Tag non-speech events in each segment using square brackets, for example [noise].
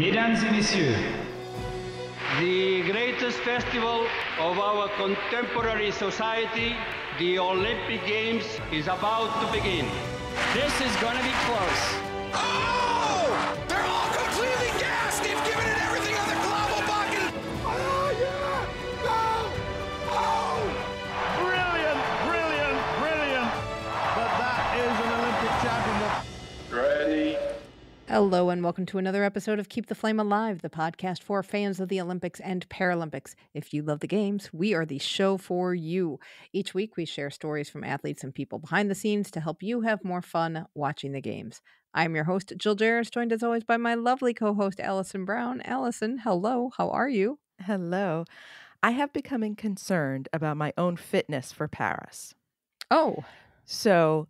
Mesdames et messieurs, The greatest festival of our contemporary society, the Olympic Games, is about to begin. this is gonna be close. Oh! Hello, and welcome to another episode of Keep the Flame Alive, the podcast for fans of the Olympics and Paralympics. If you love the games, we are the show for you. Each week, we share stories from athletes and people behind the scenes to help you have more fun watching the games. I'm your host, Jill Jaracz, joined as always by my lovely co host, Alison Brown. Alison, hello, how are you? Hello. I have becoming concerned about my own fitness for Paris. Oh, So,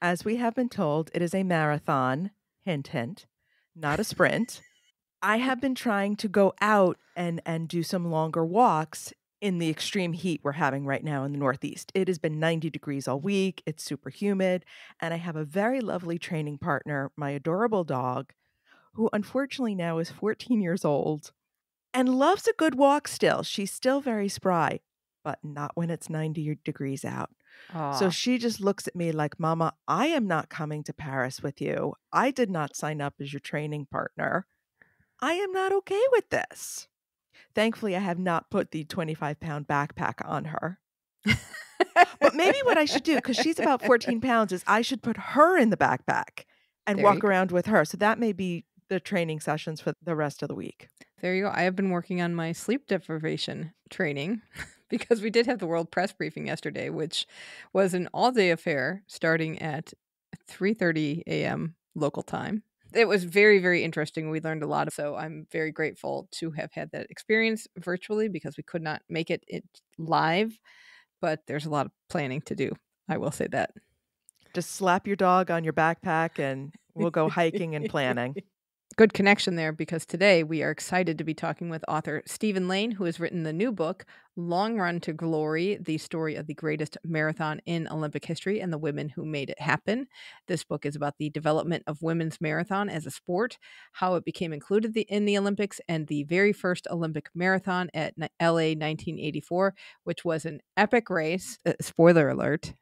as we have been told, it is a marathon, hint, hint, not a sprint. I [laughs] have been trying to go out and, and do some longer walks in the extreme heat we're having right now in the Northeast. It has been 90 degrees all week, it's super humid, and I have a very lovely training partner, my adorable dog, who unfortunately now is 14 years old and loves a good walk still. She's still very spry, but not when it's 90 degrees out. So ah. she just looks at me like, Mama, I am not coming to Paris with you. I did not sign up as your training partner. I am not okay with this. Thankfully, I have not put the 25 pound backpack on her. But maybe what I should do, because she's about [laughs] 14 pounds, is I should put her in the backpack and There walk around with her. So that may be the training sessions for the rest of the week. There you go. I have been working on my sleep deprivation training because we did have the world press briefing yesterday, which was an all-day affair starting at 3:30 a.m. local time. It was very very interesting. We learned a lot. So I'm very grateful to have had that experience virtually because we could not make it, it live, but there's a lot of planning to do. I will say that. Just slap your dog on your backpack and we'll go hiking and [laughs] planning. Good connection there because today we are excited to be talking with author Stephen Lane, who has written the new book, Long Run to Glory The Story of the Greatest Marathon in Olympic History and the Women Who Made It Happen. This book is about the development of women's marathon as a sport, how it became included in the Olympics, and the very first Olympic marathon at LA 1984, which was an epic race. Uh, spoiler alert.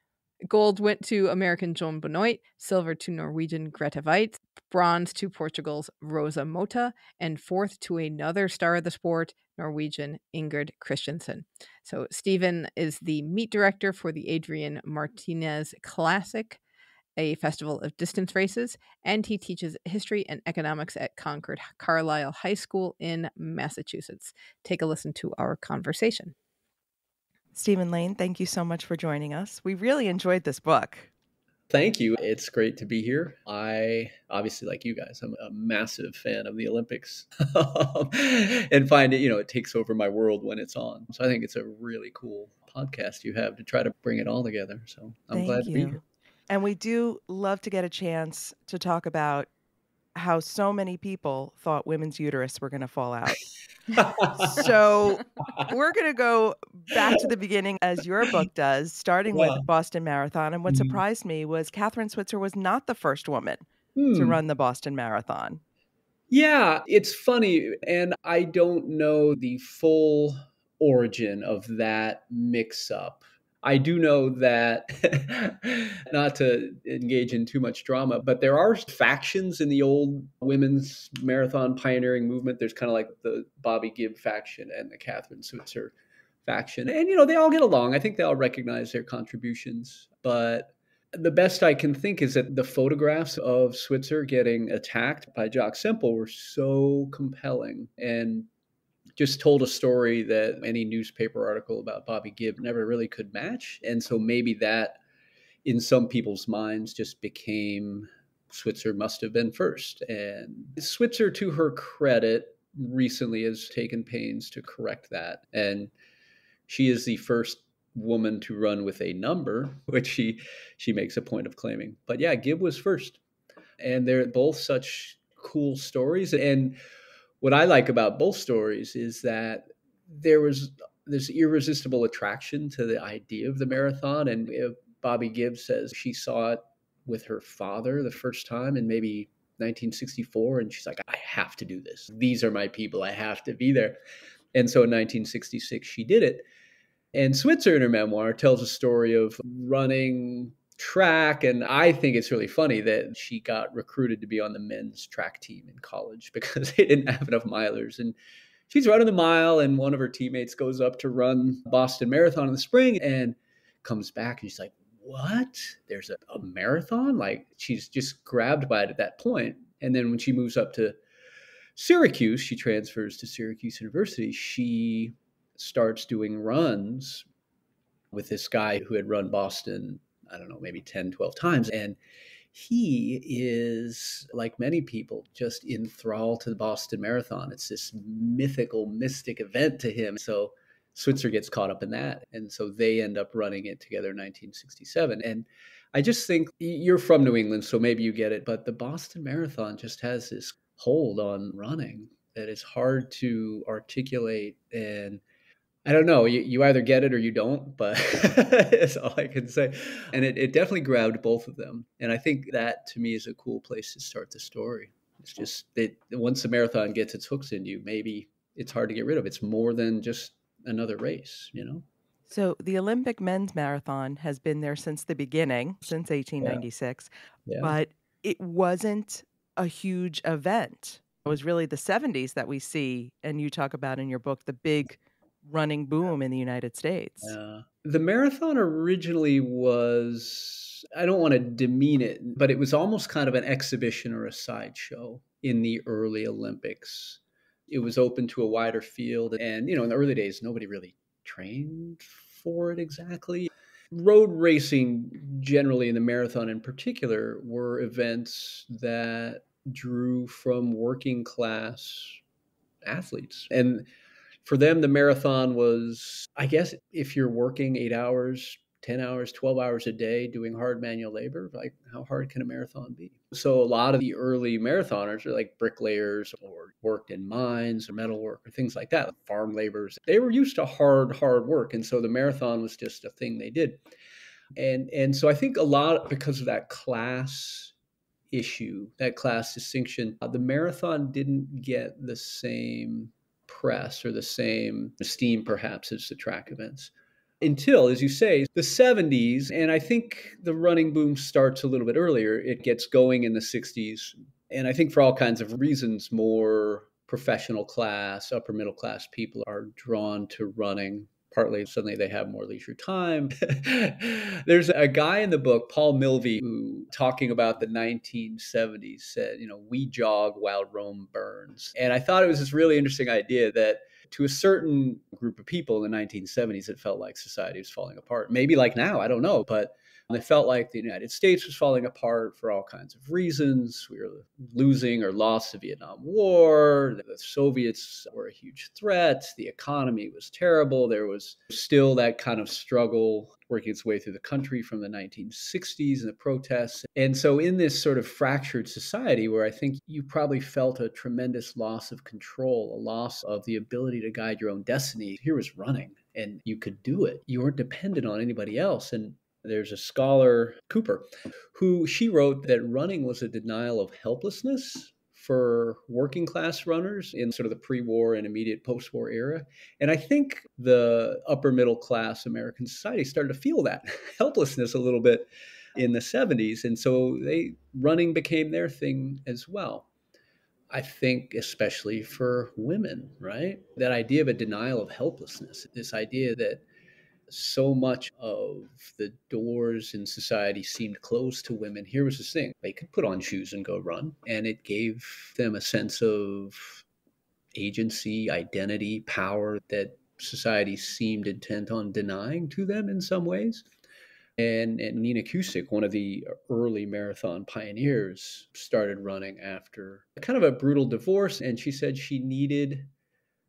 Gold went to American Joan Benoit, silver to Norwegian Grete Waitz, bronze to Portugal's Rosa Mota, and fourth to another star of the sport, Norwegian Ingrid Kristiansen. So Stephen is the meet director for the Adrian Martinez Classic, a festival of distance races, and he teaches history and economics at Concord Carlisle High School in Massachusetts. Take a listen to our conversation. Stephen Lane, thank you so much for joining us. We really enjoyed this book. Thank you. It's great to be here. I obviously, like you guys, I'm a massive fan of the Olympics [laughs] and find it, you know, it takes over my world when it's on. So I think it's a really cool podcast you have to try to bring it all together. So I'm Thank glad to be here. And we do love to get a chance to talk about how so many people thought women's uterus were going to fall out. So [laughs] we're going to go back to the beginning as your book does, starting Yeah. with Boston Marathon. And what Mhm. surprised me was Kathrine Switzer was not the first woman to Hmm. run the Boston Marathon. Yeah, it's funny. And I don't know the full origin of that mix up. I do know that, [laughs] not to engage in too much drama, but there are factions in the old women's marathon pioneering movement. There's kind of like the Bobbi Gibb faction and the Kathrine Switzer faction. And, you know, they all get along. I think they all recognize their contributions. But the best I can think is that the photographs of Switzer getting attacked by Jock Semple were so compelling and just told a story that any newspaper article about Bobbi Gibb never really could match. And so maybe that, in some people's minds, just became Switzer must have been first. And Switzer, to her credit, recently has taken pains to correct that. And she is the first woman to run with a number, [laughs] which she she makes a point of claiming. But yeah, Gibb was first. And they're both such cool stories. And what I like about both stories is that there was this irresistible attraction to the idea of the marathon. And uh, Bobbi Gibbs says she saw it with her father the first time, in maybe 1964 and she's like I have to do this. These are my people. I have to be there. And so in 1966 she did it. And Switzer in her memoir tells a story of running track and I think it's really funny that she got recruited to be on the men's track team in college [laughs] because they didn't have enough milers and she's running the mile and one of her teammates goes up to run Boston Marathon in the spring and comes back and she's like what? There's a, a marathon? Like she's just grabbed by it at that point. And then when she moves up to Syracuse, she transfers to Syracuse University. She starts doing runs with this guy who had run Boston, I don't know, maybe 10, 12 times. And he is, like many people, just enthralled to the Boston Marathon. It's this mythical, mystic event to him. So Switzer gets caught up in that. And so they end up running it together in 1967. And I just think you're from New England, so maybe you get it, but the Boston Marathon just has this hold on running that is hard to articulate. And I don't know, you, you either get it or you don't, but [laughs] that's all I can say. And it, it definitely grabbed both of them. And I think that to me is a cool place to start the story. It's just that once the marathon gets its hooks in you, maybe it's hard to get rid of. It's more than just another race, you know? So the Olympic men's marathon has been there since the beginning, since 1896, Yeah. but it wasn't a huge event. It was really the 70s that we see, and you talk about in your book, the big running boom in the United States. Yeah. The marathon originally was, I don't want to demean it, but it was almost kind of an exhibition or a sideshow in the early Olympics. It was open to a wider field. And, you know, in the early days, nobody really trained for it exactly. Road racing, generally, in the marathon in particular, were events that drew from working class athletes. And for them, the marathon was, I guess, if you're working eight hours, 10 hours, 12 hours a day doing hard manual labor, like how hard can a marathon be? So a lot of the early marathoners are like bricklayers or worked in mines or metal work or things like that, farm laborers. They were used to hard, hard work. And so the marathon was just a thing they did. And and so I think a lot because of that class issue, that class distinction, uh, the marathon didn't get the same press or the same esteem perhaps as the track events until, as you say, the 70s. And I think the running boom starts a little bit earlier. It gets going in the 60s. And I think for all kinds of reasons, more professional class, upper middle class people are drawn to running. Partly, suddenly they have more leisure time. [laughs] There's a guy in the book, Paul Milvy, who talking about the 1970s said, you know, we jog while Rome burns. And I thought it was this really interesting idea that to a certain group of people in the 1970s, it felt like society was falling apart. Maybe like now, I don't know, but it felt like the United States was falling apart for all kinds of reasons. We were losing or lost the Vietnam War. The Soviets were a huge threat. The economy was terrible. There was still that kind of struggle working its way through the country from the 1960s and the protests. And so, in this sort of fractured society where I think you probably felt a tremendous loss of control, a loss of the ability to guide your own destiny, here was running and you could do it. You weren't dependent on anybody else. And there's a scholar, Cooper, who she wrote that running was a denial of helplessness for working class runners in sort of the pre war and immediate post war era. And I think the upper middle class American society started to feel that [laughs] helplessness a little bit in the 70s. And so they running became their thing as well. I think, especially for women, right? That idea of a denial of helplessness, this idea that so much of the doors in society seemed closed to women. Here was this thing they could put on shoes and go run, and it gave them a sense of agency, identity, power that society seemed intent on denying to them in some ways. And, and Nina Kuscsik, one of the early marathon pioneers, started running after kind of a brutal divorce. And she said she needed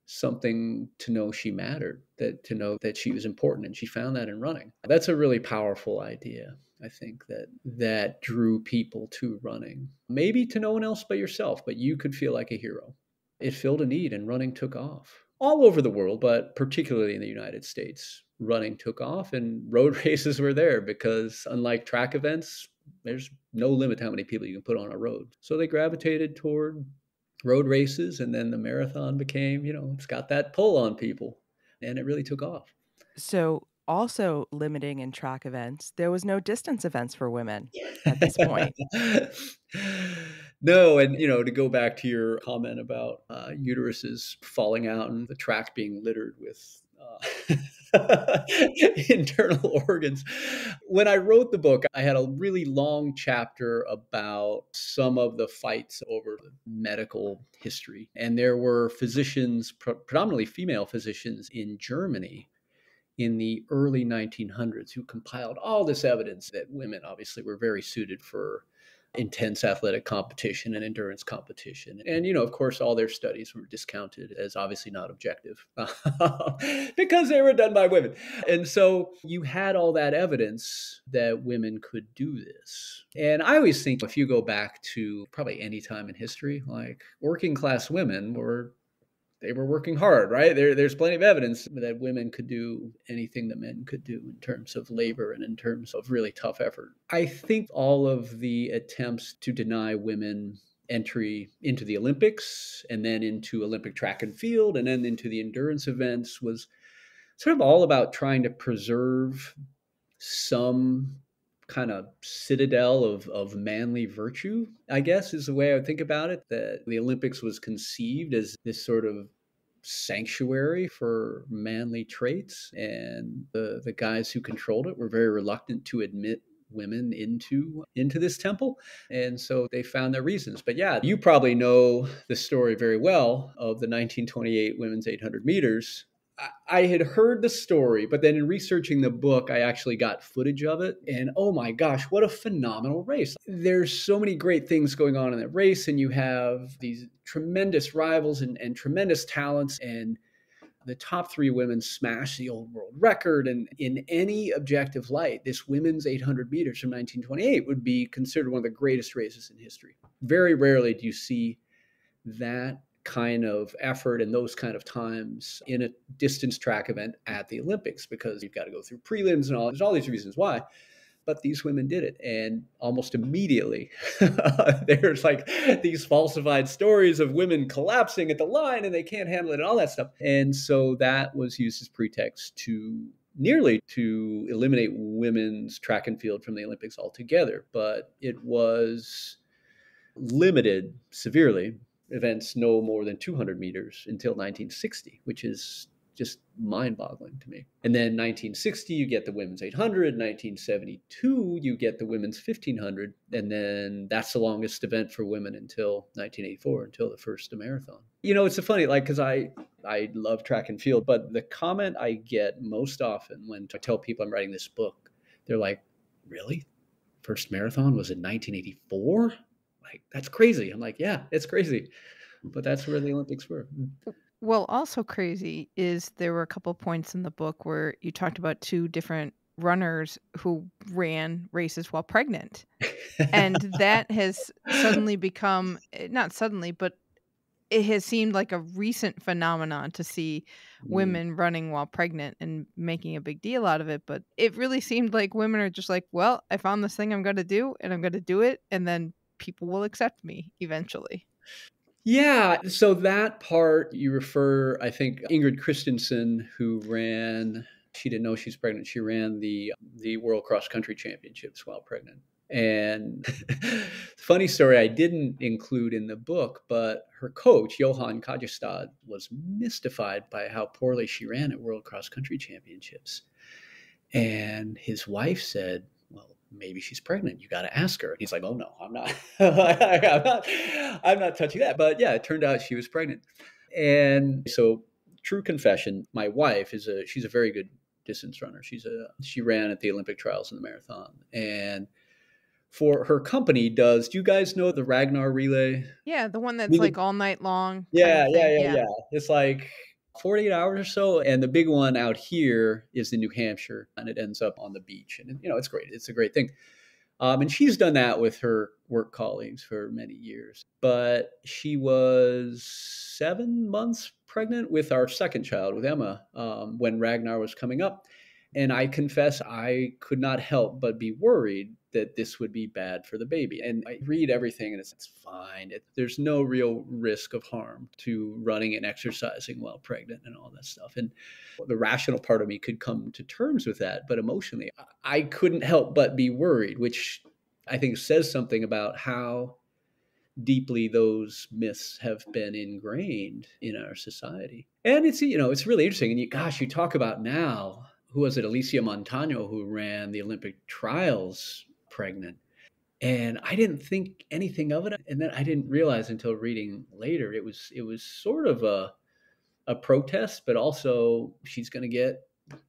something to know she mattered, that to know that she was important, and she found that in running. That's a really powerful idea. I think that that drew people to running. Maybe to no one else but yourself, but you could feel like a hero. It filled a need and running took off. All over the world, but particularly in the United States, running took off and road [laughs] races were there because unlike track events, there's no limit how many people you can put on a road. So they gravitated toward road races, and then the marathon became, you know, it's got that pull on people, and it really took off. So, also limiting in track events, there was no distance events for women at this point. [laughs] no, and you know, to go back to your comment about uh, uteruses falling out and the track being littered with uh, [laughs] [laughs] internal [laughs] organs. When I wrote the book, I had a really long chapter about some of the fights over medical history. And there were physicians, predominantly female physicians in Germany in the early 1900s who compiled all this evidence that women obviously were very suited for intense athletic competition and endurance competition. And, you know, of course, all their studies were discounted as obviously not objective [laughs] because they were done by women. And so you had all that evidence that women could do this. And I always think if you go back to probably any time in history, like working class women were they were working hard, right? There, there's plenty of evidence that women could do anything that men could do in terms of labor and in terms of really tough effort. I think all of the attempts to deny women entry into the Olympics and then into Olympic track and field and then into the endurance events was sort of all about trying to preserve some kind of citadel of, of manly virtue, I guess is the way I would think about it. That the Olympics was conceived as this sort of sanctuary for manly traits. And the, the guys who controlled it were very reluctant to admit women into into this temple and so they found their reasons but yeah you probably know the story very well of the 1928 women's 800 meters I had heard the story, but then in researching the book, I actually got footage of it. And oh my gosh, what a phenomenal race! There's so many great things going on in that race, and you have these tremendous rivals and, and tremendous talents. And the top three women smash the old world record. And in any objective light, this women's 800 meters from 1928 would be considered one of the greatest races in history. Very rarely do you see that kind of effort and those kind of times in a distance track event at the Olympics because you've got to go through prelims and all there's all these reasons why. But these women did it, and almost immediately, [laughs] there's like these falsified stories of women collapsing at the line and they can't handle it and all that stuff. And so that was used as pretext to nearly to eliminate women's track and field from the Olympics altogether. But it was limited severely events no more than 200 meters until 1960, which is just mind boggling to me. And then 1960, you get the women's 800. 1972, you get the women's 1500. And then that's the longest event for women until 1984, until the first marathon. You know, it's a funny, like, because I, I love track and field, but the comment I get most often when I tell people I'm writing this book, they're like, really? First marathon was in 1984? Like that's crazy. I'm like, yeah, it's crazy, but that's where the Olympics were. Mm. Well, also crazy is there were a couple points in the book where you talked about two different runners who ran races while pregnant. and [laughs] that has suddenly become eh, not suddenly, but it has seemed like a recent phenomenon to see mm. women running while pregnant and making a big deal out of it. But it really seemed like women are just like, well, I found this thing I'm going to do and I'm going to do it. And then people will accept me eventually. Yeah, so that part you refer, I think Ingrid Kristiansen, who ran, she didn't know she's pregnant. She ran the the World Cross Country Championships while pregnant. And [laughs] funny story, I didn't include in the book, but her coach, Johan Kaggestad, was mystified by how poorly she ran at World Cross Country Championships. And his wife said, maybe she's pregnant. You got to ask her. And he's like, oh no, I'm not, [laughs] I'm not, I'm not touching that. But yeah, it turned out she was pregnant. And so true confession, my wife is a, she's a very good distance runner. She's a, she ran at the Olympic trials in the marathon and for her company does do you guys know the Ragnar relay? Yeah, the one that's like all night long. Yeah, yeah, yeah, yeah, yeah. It's like 48 hours or so. And the big one out here is in New Hampshire, and it ends up on the beach. And, you know, it's great. It's a great thing. Um, and she's done that with her work colleagues for many years. But she was seven months pregnant with our second child, with Emma, um, when Ragnar was coming up. And I confess, I could not help but be worried that this would be bad for the baby. And I read everything and it's, it's fine. It, there's no real risk of harm to running and exercising while pregnant and all that stuff. And the rational part of me could come to terms with that, but emotionally, I couldn't help but be worried, which I think says something about how deeply those myths have been ingrained in our society. And it's you know, it's really interesting and you gosh, you talk about now who was it Alysia Montaño who ran the Olympic trials pregnant. And I didn't think anything of it. And then I didn't realize until reading later it was it was sort of a a protest, but also she's going to get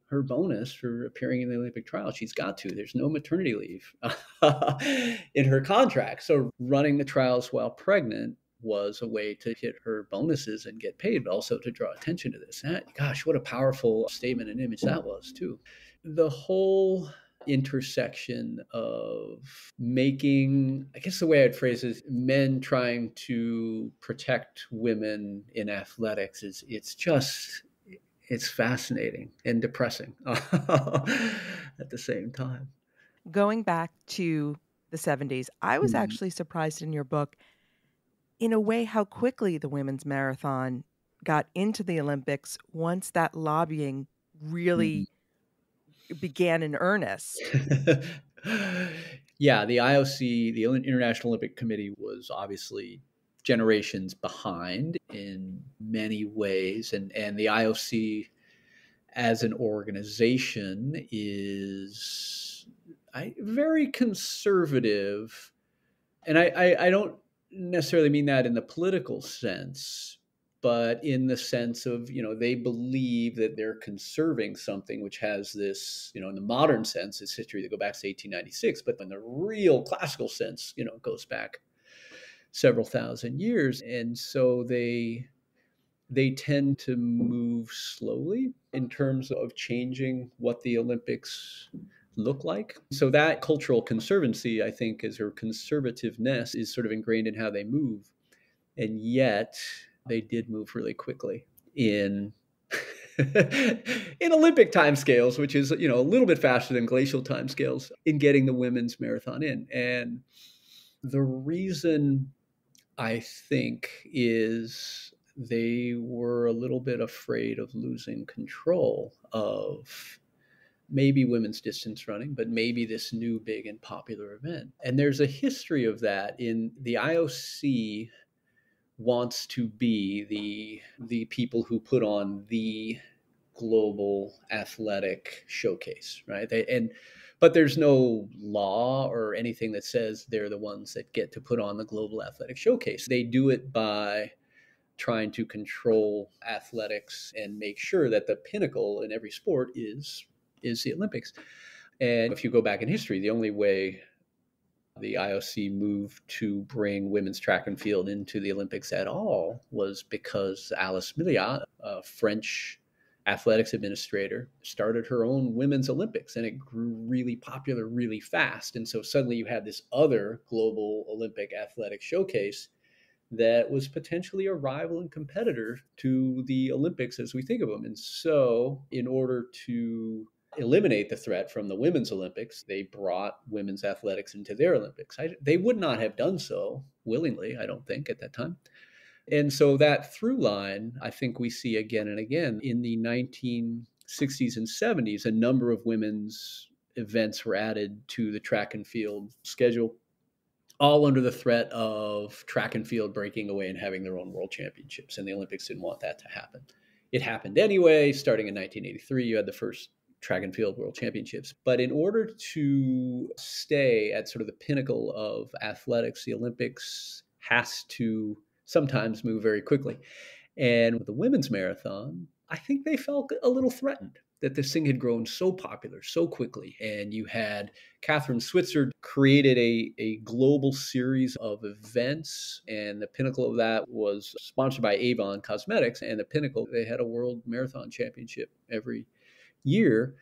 her bonus for appearing in the Olympic trial. She's got to. There's no maternity leave [laughs] in her contract. So running the trials while pregnant was a way to hit her bonuses and get paid, but also to draw attention to this. That, gosh, what a powerful statement and image that was, too. The whole intersection of making, I guess the way I'd phrase it men trying to protect women in athletics is it's just it's fascinating and depressing [laughs] at the same time. Going back to the 70s, I was mm-hmm. actually surprised in your book in a way how quickly the women's marathon got into the Olympics once that lobbying really mm-hmm began in earnest. [laughs] yeah, the IOC, the International Olympic Committee, was obviously generations behind in many ways, and and the IOC as an organization is I, very conservative, and I, I, I don't necessarily mean that in the political sense but in the sense of you know they believe that they're conserving something which has this you know in the modern sense it's history that go back to 1896 but in the real classical sense you know it goes back several thousand years. And so they they tend to move slowly in terms of changing what the olympics look like. So that cultural conservancy i think is or conservativeness is sort of ingrained in how they move. And yet they did move really quickly in [laughs] in Olympic timescales, which is you know a little bit faster than glacial timescales in getting the women's marathon in. And the reason I think is they were a little bit afraid of losing control of maybe women's distance running, but maybe this new big and popular event. And there's a history of that in the IOC wants to be the the people who put on the global athletic showcase, right? They, and but there's no law or anything that says they're the ones that get to put on the global athletic showcase. They do it by trying to control athletics and make sure that the pinnacle in every sport is is the Olympics. And if you go back in history, the only way the IOC moved to bring women's track and field into the Olympics at all was because Alice Milliat, a French athletics administrator, started her own women's Olympics and it grew really popular really fast. And so suddenly you had this other global Olympic athletic showcase that was potentially a rival and competitor to the Olympics as we think of them. And so, in order to eliminate the threat from the women's Olympics, they brought women's athletics into their Olympics. I, they would not have done so willingly, I don't think, at that time. And so that through line, I think we see again and again in the 1960s and 70s, a number of women's events were added to the track and field schedule, all under the threat of track and field breaking away and having their own world championships. And the Olympics didn't want that to happen. It happened anyway. Starting in 1983, you had the first track and field world championships. But in order to stay at sort of the pinnacle of athletics, the Olympics has to sometimes move very quickly. And with the women's marathon, I think they felt a little threatened that this thing had grown so popular so quickly. And you had Kathrine Switzer created a, a global series of events. And the pinnacle of that was sponsored by Avon Cosmetics. And the pinnacle, they had a world marathon championship every year.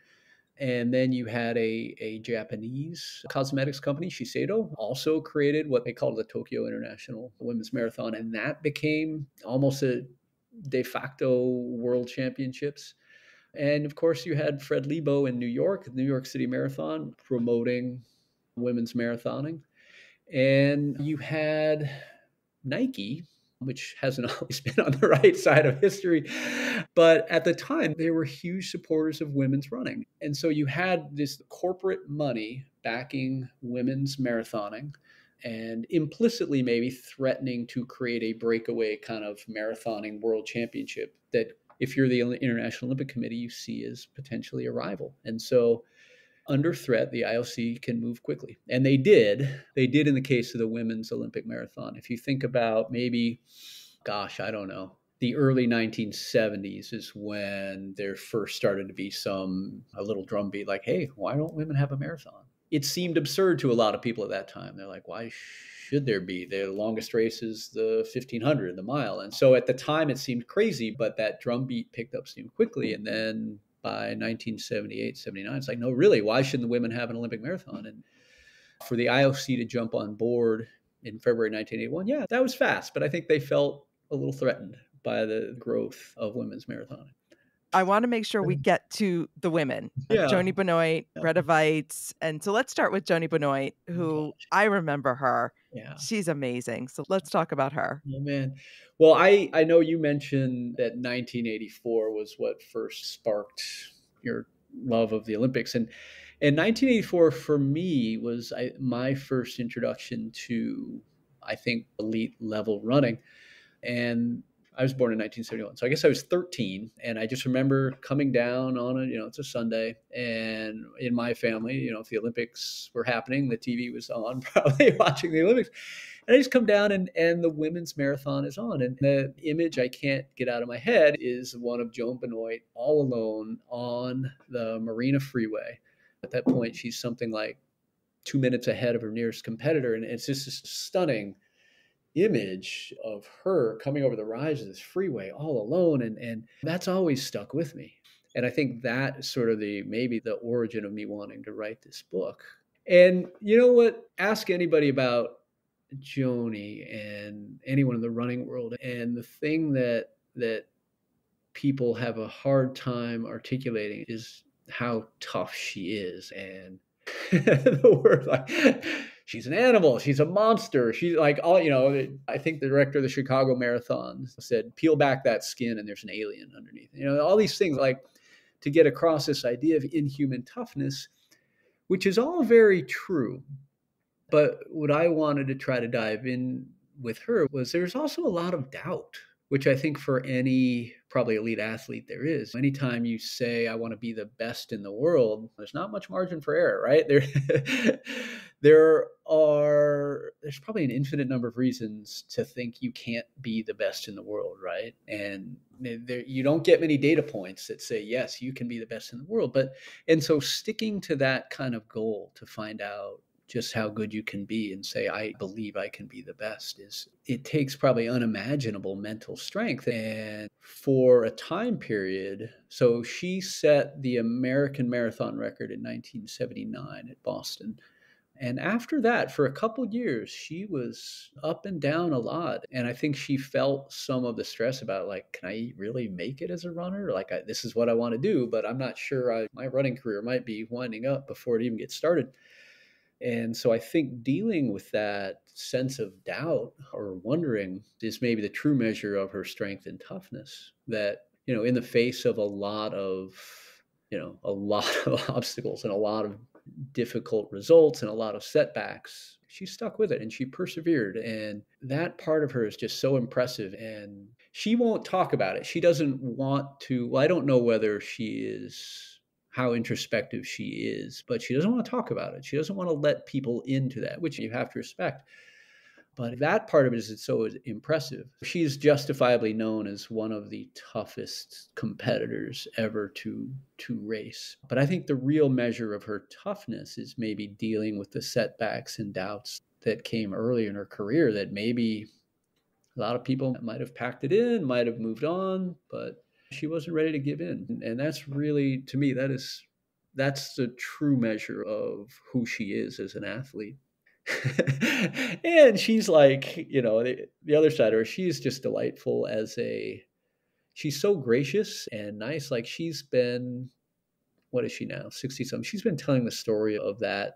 And then you had a, a Japanese cosmetics company, Shiseido, also created what they called the Tokyo International Women's Marathon. And that became almost a de facto world championships. And of course, you had Fred Lebow in New York, New York City Marathon, promoting women's marathoning. And you had Nike, which hasn't [laughs] always been on the right side of history. But at the time, they were huge supporters of women's running. And so you had this corporate money backing women's marathoning and implicitly maybe threatening to create a breakaway kind of marathoning world championship that if you're the International Olympic Committee, you see as potentially a rival. And so under threat, the IOC can move quickly. And they did. They did in the case of the women's Olympic marathon. If you think about maybe, gosh, I don't know, the early 1970s is when there first started to be some, a little drumbeat like, hey, why don't women have a marathon? It seemed absurd to a lot of people at that time. They're like, why should there be? The longest race is the 1500, the mile. And so at the time it seemed crazy, but that drumbeat picked up steam quickly. And then by 1978, 79. It's like, no, really, why shouldn't the women have an Olympic marathon? And for the IOC to jump on board in February 1981, yeah, that was fast, but I think they felt a little threatened by the growth of women's marathoning. I want to make sure we get to the women, uh, yeah. Joanie Benoit, yeah. Grete Waitz. And so let's start with Joanie Benoit, oh who I remember her. Yeah. She's amazing. So let's talk about her. Oh, man. Well, I, I know you mentioned that 1984 was what first sparked your love of the Olympics. And, and 1984 for me was I, my first introduction to, I think, elite level running. And I was born in 1971. So I guess I was 13. And I just remember coming down on a, you know, it's a Sunday. And in my family, you know, if the Olympics were happening, the TV was on, [laughs] probably watching the Olympics. And I just come down and, and the women's marathon is on. And the image I can't get out of my head is one of Joan Benoit all alone on the Marina Freeway. At that point, she's something like two minutes ahead of her nearest competitor. And it's just stunning image of her coming over the rise of this freeway all alone. And, and that's always stuck with me. And I think that sort of the maybe the origin of me wanting to write this book. And you know what? Ask anybody about Joanie and anyone in the running world. And the thing that that people have a hard time articulating is how tough she is. And [laughs] the word like she's an animal, she's a monster, she's like all you know. I think the director of the Chicago Marathon said, "Peel back that skin, and there's an alien underneath." You know, all these things like to get across this idea of inhuman toughness, which is all very true. But what I wanted to try to dive in with her was there's also a lot of doubt, which I think for any probably elite athlete there is. Anytime you say I want to be the best in the world, there's not much margin for error, right? [laughs] There there are there's probably an infinite number of reasons to think you can't be the best in the world, right? And there, you don't get many data points that say yes, you can be the best in the world, but and so sticking to that kind of goal to find out just how good you can be and say i believe i can be the best is it takes probably unimaginable mental strength and for a time period so she set the american marathon record in 1979 at boston and after that for a couple years she was up and down a lot and i think she felt some of the stress about like can i really make it as a runner? Like I, this is what i want to do but i'm not sure I, my running career might be winding up before it even gets started and so I think dealing with that sense of doubt or wondering is maybe the true measure of her strength and toughness. That, you know, in the face of a lot of, you know, a [laughs] lot of obstacles and a lot of difficult results and a lot of setbacks, she stuck with it and she persevered. And that part of her is just so impressive. And she won't talk about it. She doesn't want to. Well, I don't know whether she is how introspective she is, but she doesn't want to talk about it. She doesn't want to let people into that, which you have to respect. But that part of it is so impressive. She's justifiably known as one of the toughest competitors ever to to race. But I think the real measure of her toughness is maybe dealing with the setbacks and doubts that came early in her career that maybe a lot of people might have packed it in, might have moved on, but she wasn't ready to give in. And that's really, to me, that is that's the true measure of who she is as an athlete. [laughs] and she's like, you know, the, the other side of her, she's just delightful as a she's so gracious and nice. Like she's been what is she now? 60 something. She's been telling the story of that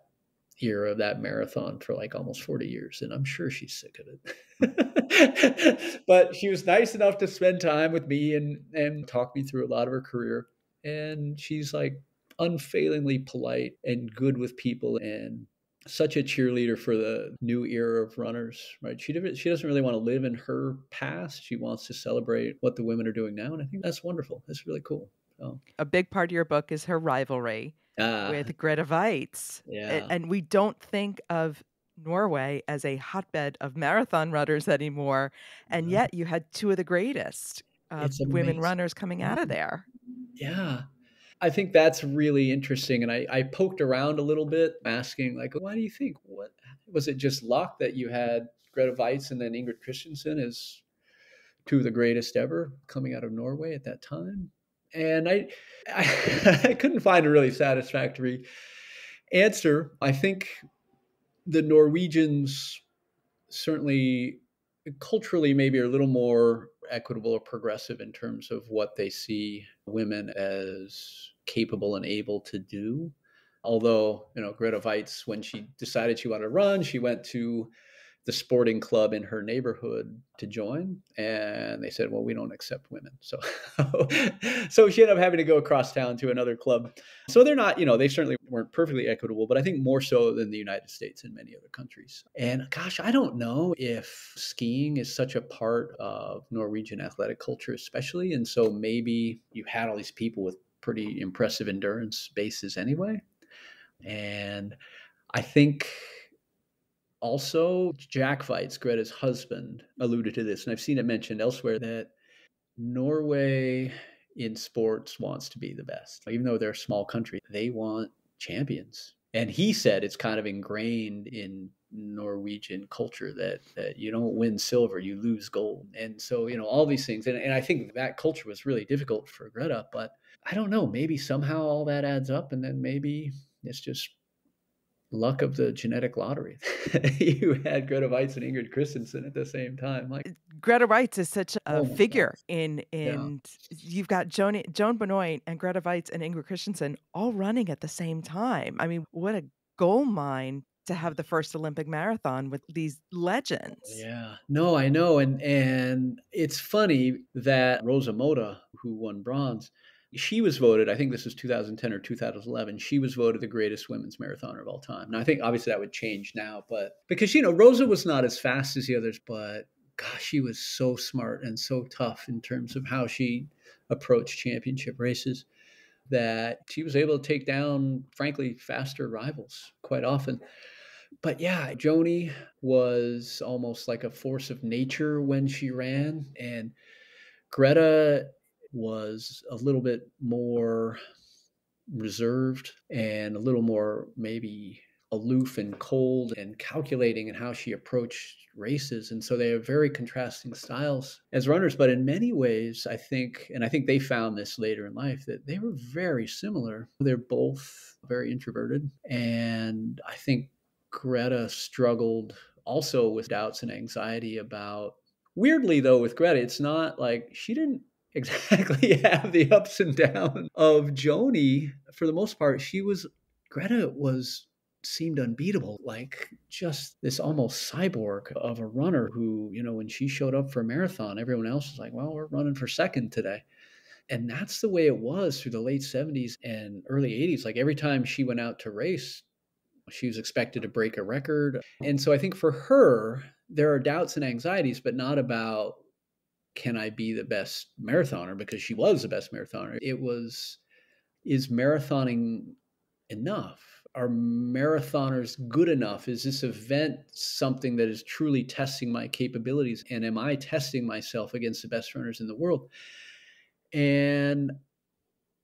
era of that marathon for like almost 40 years and i'm sure she's sick of it. [laughs] But she was nice enough to spend time with me and and talk me through a lot of her career and she's like unfailingly polite and good with people and such a cheerleader for the new era of runners right? She she doesn't really want to live in her past. She wants to celebrate what the women are doing now and i think that's wonderful. That's really cool. So. a big part of your book is her rivalry uh, with Grete Waitz. Yeah. And we don't think of Norway as a hotbed of marathon runners anymore. And mm-hmm. yet you had two of the greatest uh, women runners coming out of there. Yeah. I think that's really interesting. And I, I poked around a little bit, asking, like, why do you think? What was it just luck that you had Grete Waitz and then Ingrid Kristiansen as two of the greatest ever coming out of Norway at that time? And I, I, [laughs] I couldn't find a really satisfactory answer. I think the Norwegians certainly culturally maybe are a little more equitable or progressive in terms of what they see women as capable and able to do. Although, you know, Grete Waitz, when she decided she wanted to run, she went to the sporting club in her neighborhood to join and they said well we don't accept women. So [laughs] so she ended up having to go across town to another club. So they're not you know they certainly weren't perfectly equitable but i think more so than the united states and many other countries. And gosh i don't know if skiing is such a part of norwegian athletic culture especially and so maybe you had all these people with pretty impressive endurance bases anyway. And i think also, Jack Waitz Grete's husband, alluded to this, and I've seen it mentioned elsewhere that Norway in sports wants to be the best. Even though they're a small country, they want champions. And he said it's kind of ingrained in Norwegian culture that, that you don't win silver, you lose gold. And so, you know, all these things. And, and I think that culture was really difficult for Grete, but I don't know, maybe somehow all that adds up and then maybe it's just luck of the genetic lottery. [laughs] you had Grete Waitz and Ingrid Kristiansen at the same time. Like uh, Grete Waitz is such a oh figure in in yeah. you've got Joan Joan Benoit and Grete Waitz and Ingrid Kristiansen all running at the same time. I mean, what a gold mine to have the first Olympic marathon with these legends. Yeah. No, I know and and it's funny that Rosa Mota who won bronze she was voted, I think this was 2010 or 2011, she was voted the greatest women's marathoner of all time. Now, I think obviously that would change now, but because, you know, Rosa was not as fast as the others, but gosh, she was so smart and so tough in terms of how she approached championship races that she was able to take down, frankly, faster rivals quite often. But yeah, Joanie was almost like a force of nature when she ran. And Grete was a little bit more reserved and a little more maybe aloof and cold and calculating in how she approached races. And so they have very contrasting styles as runners. But in many ways, I think, and I think they found this later in life, that they were very similar. They're both very introverted. And I think Grete struggled also with doubts and anxiety about. Weirdly, though, with Grete, it's not like she didn't exactly [laughs] have the ups and downs of Joanie. For the most part, she was Grete was seemed unbeatable, like just this almost cyborg of a runner who, you know, when she showed up for a marathon, everyone else was like, well, we're running for second today. And that's the way it was through the late 70s and early 80s. Like every time she went out to race, she was expected to break a record. And so I think for her, there are doubts and anxieties, but not about can I be the best marathoner? Because she was the best marathoner. It was, is marathoning enough? Are marathoners good enough? Is this event something that is truly testing my capabilities? And am I testing myself against the best runners in the world? And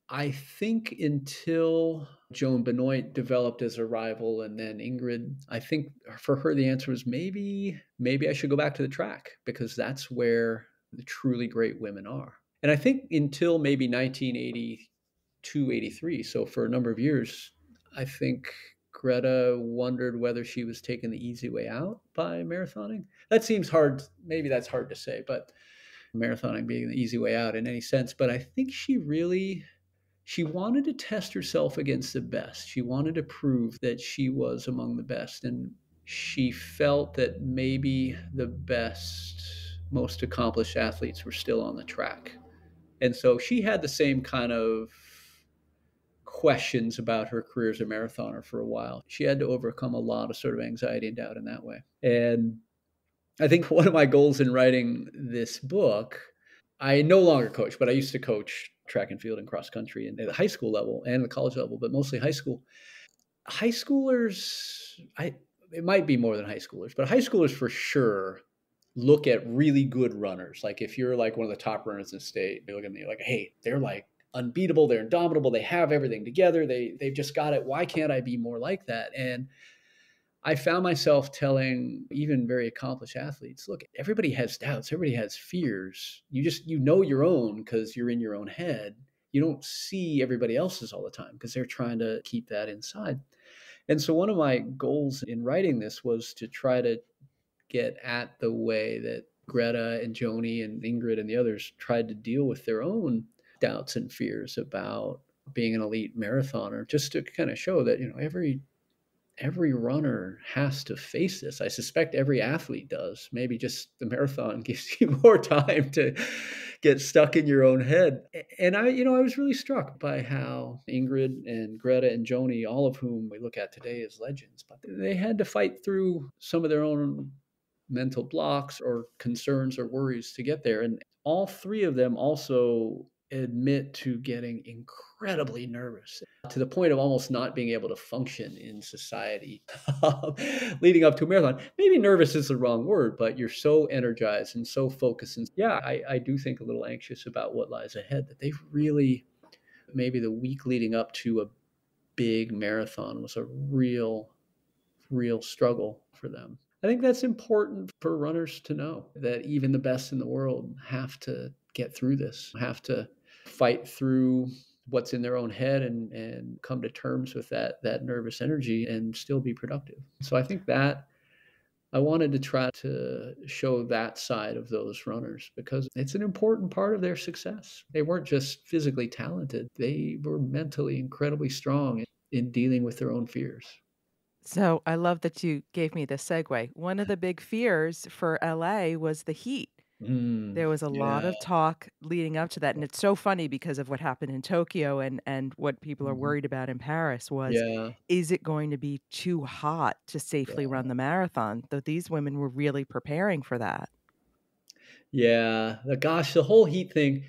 I think until Joan Benoit developed as a rival and then Ingrid, I think for her the answer was maybe maybe I should go back to the track because that's where truly great women are. And I think until maybe 1982, 83, so for a number of years, I think Grete wondered whether she was taking the easy way out by marathoning. That seems hard. Maybe that's hard to say, but marathoning being the easy way out in any sense. But I think she really, she wanted to test herself against the best. She wanted to prove that she was among the best. And she felt that maybe the best, most accomplished athletes were still on the track. And so she had the same kind of questions about her career as a marathoner for a while. She had to overcome a lot of sort of anxiety and doubt in that way. And I think [laughs] one of my goals in writing this book, I no longer coach, but I used to coach track and field and cross country and at the high school level and the college level, but mostly high school. High schoolers, I it might be more than high schoolers, but high schoolers for sure look at really good runners. Like if you're like one of the top runners in the state, they look at me like, hey, they're like unbeatable, they're indomitable, they have everything together, they they've just got it. Why can't I be more like that? And I found myself telling even very accomplished athletes, look, everybody has doubts, everybody has fears. You just you know your own because you're in your own head. You don't see everybody else's all the time because they're trying to keep that inside. And so one of my goals in writing this was to try to get at the way that Grete and Joanie and Ingrid and the others tried to deal with their own doubts and fears about being an elite marathoner, just to kind of show that, you know, every every runner has to face this. I suspect every athlete does. Maybe just the marathon [laughs] gives you more time to get stuck in your own head. And I, you know, I was really struck by how Ingrid and Grete and Joanie, all of whom we look at today as legends, but they had to fight through some of their own mental blocks or concerns or worries to get there. And all three of them also admit to getting incredibly nervous to the point of almost not being able to function in society [laughs] leading up to a marathon. Maybe nervous is the wrong word, but you're so energized and so focused. And yeah, I, I do think a little anxious about what lies ahead, that they've really, maybe the week leading up to a big marathon was a real, real struggle for them. I think that's important for runners to know that even the best in the world have to get through this, have to fight through what's in their own head and and come to terms with that that nervous energy and still be productive. So I think that I wanted to try to show that side of those runners because it's an important part of their success. They weren't just physically talented, they were mentally incredibly strong in dealing with their own fears. So I love that you gave me the segue. One of [laughs] the big fears for LA was the heat. Mm, There was a lot of talk leading up to that, and it's so funny because of what happened in Tokyo and and what people are Mhm. worried about in Paris was, Yeah. is it going to be too hot to safely Yeah. run the marathon? Though these women were really preparing for that. Yeah. The gosh, the whole heat thing.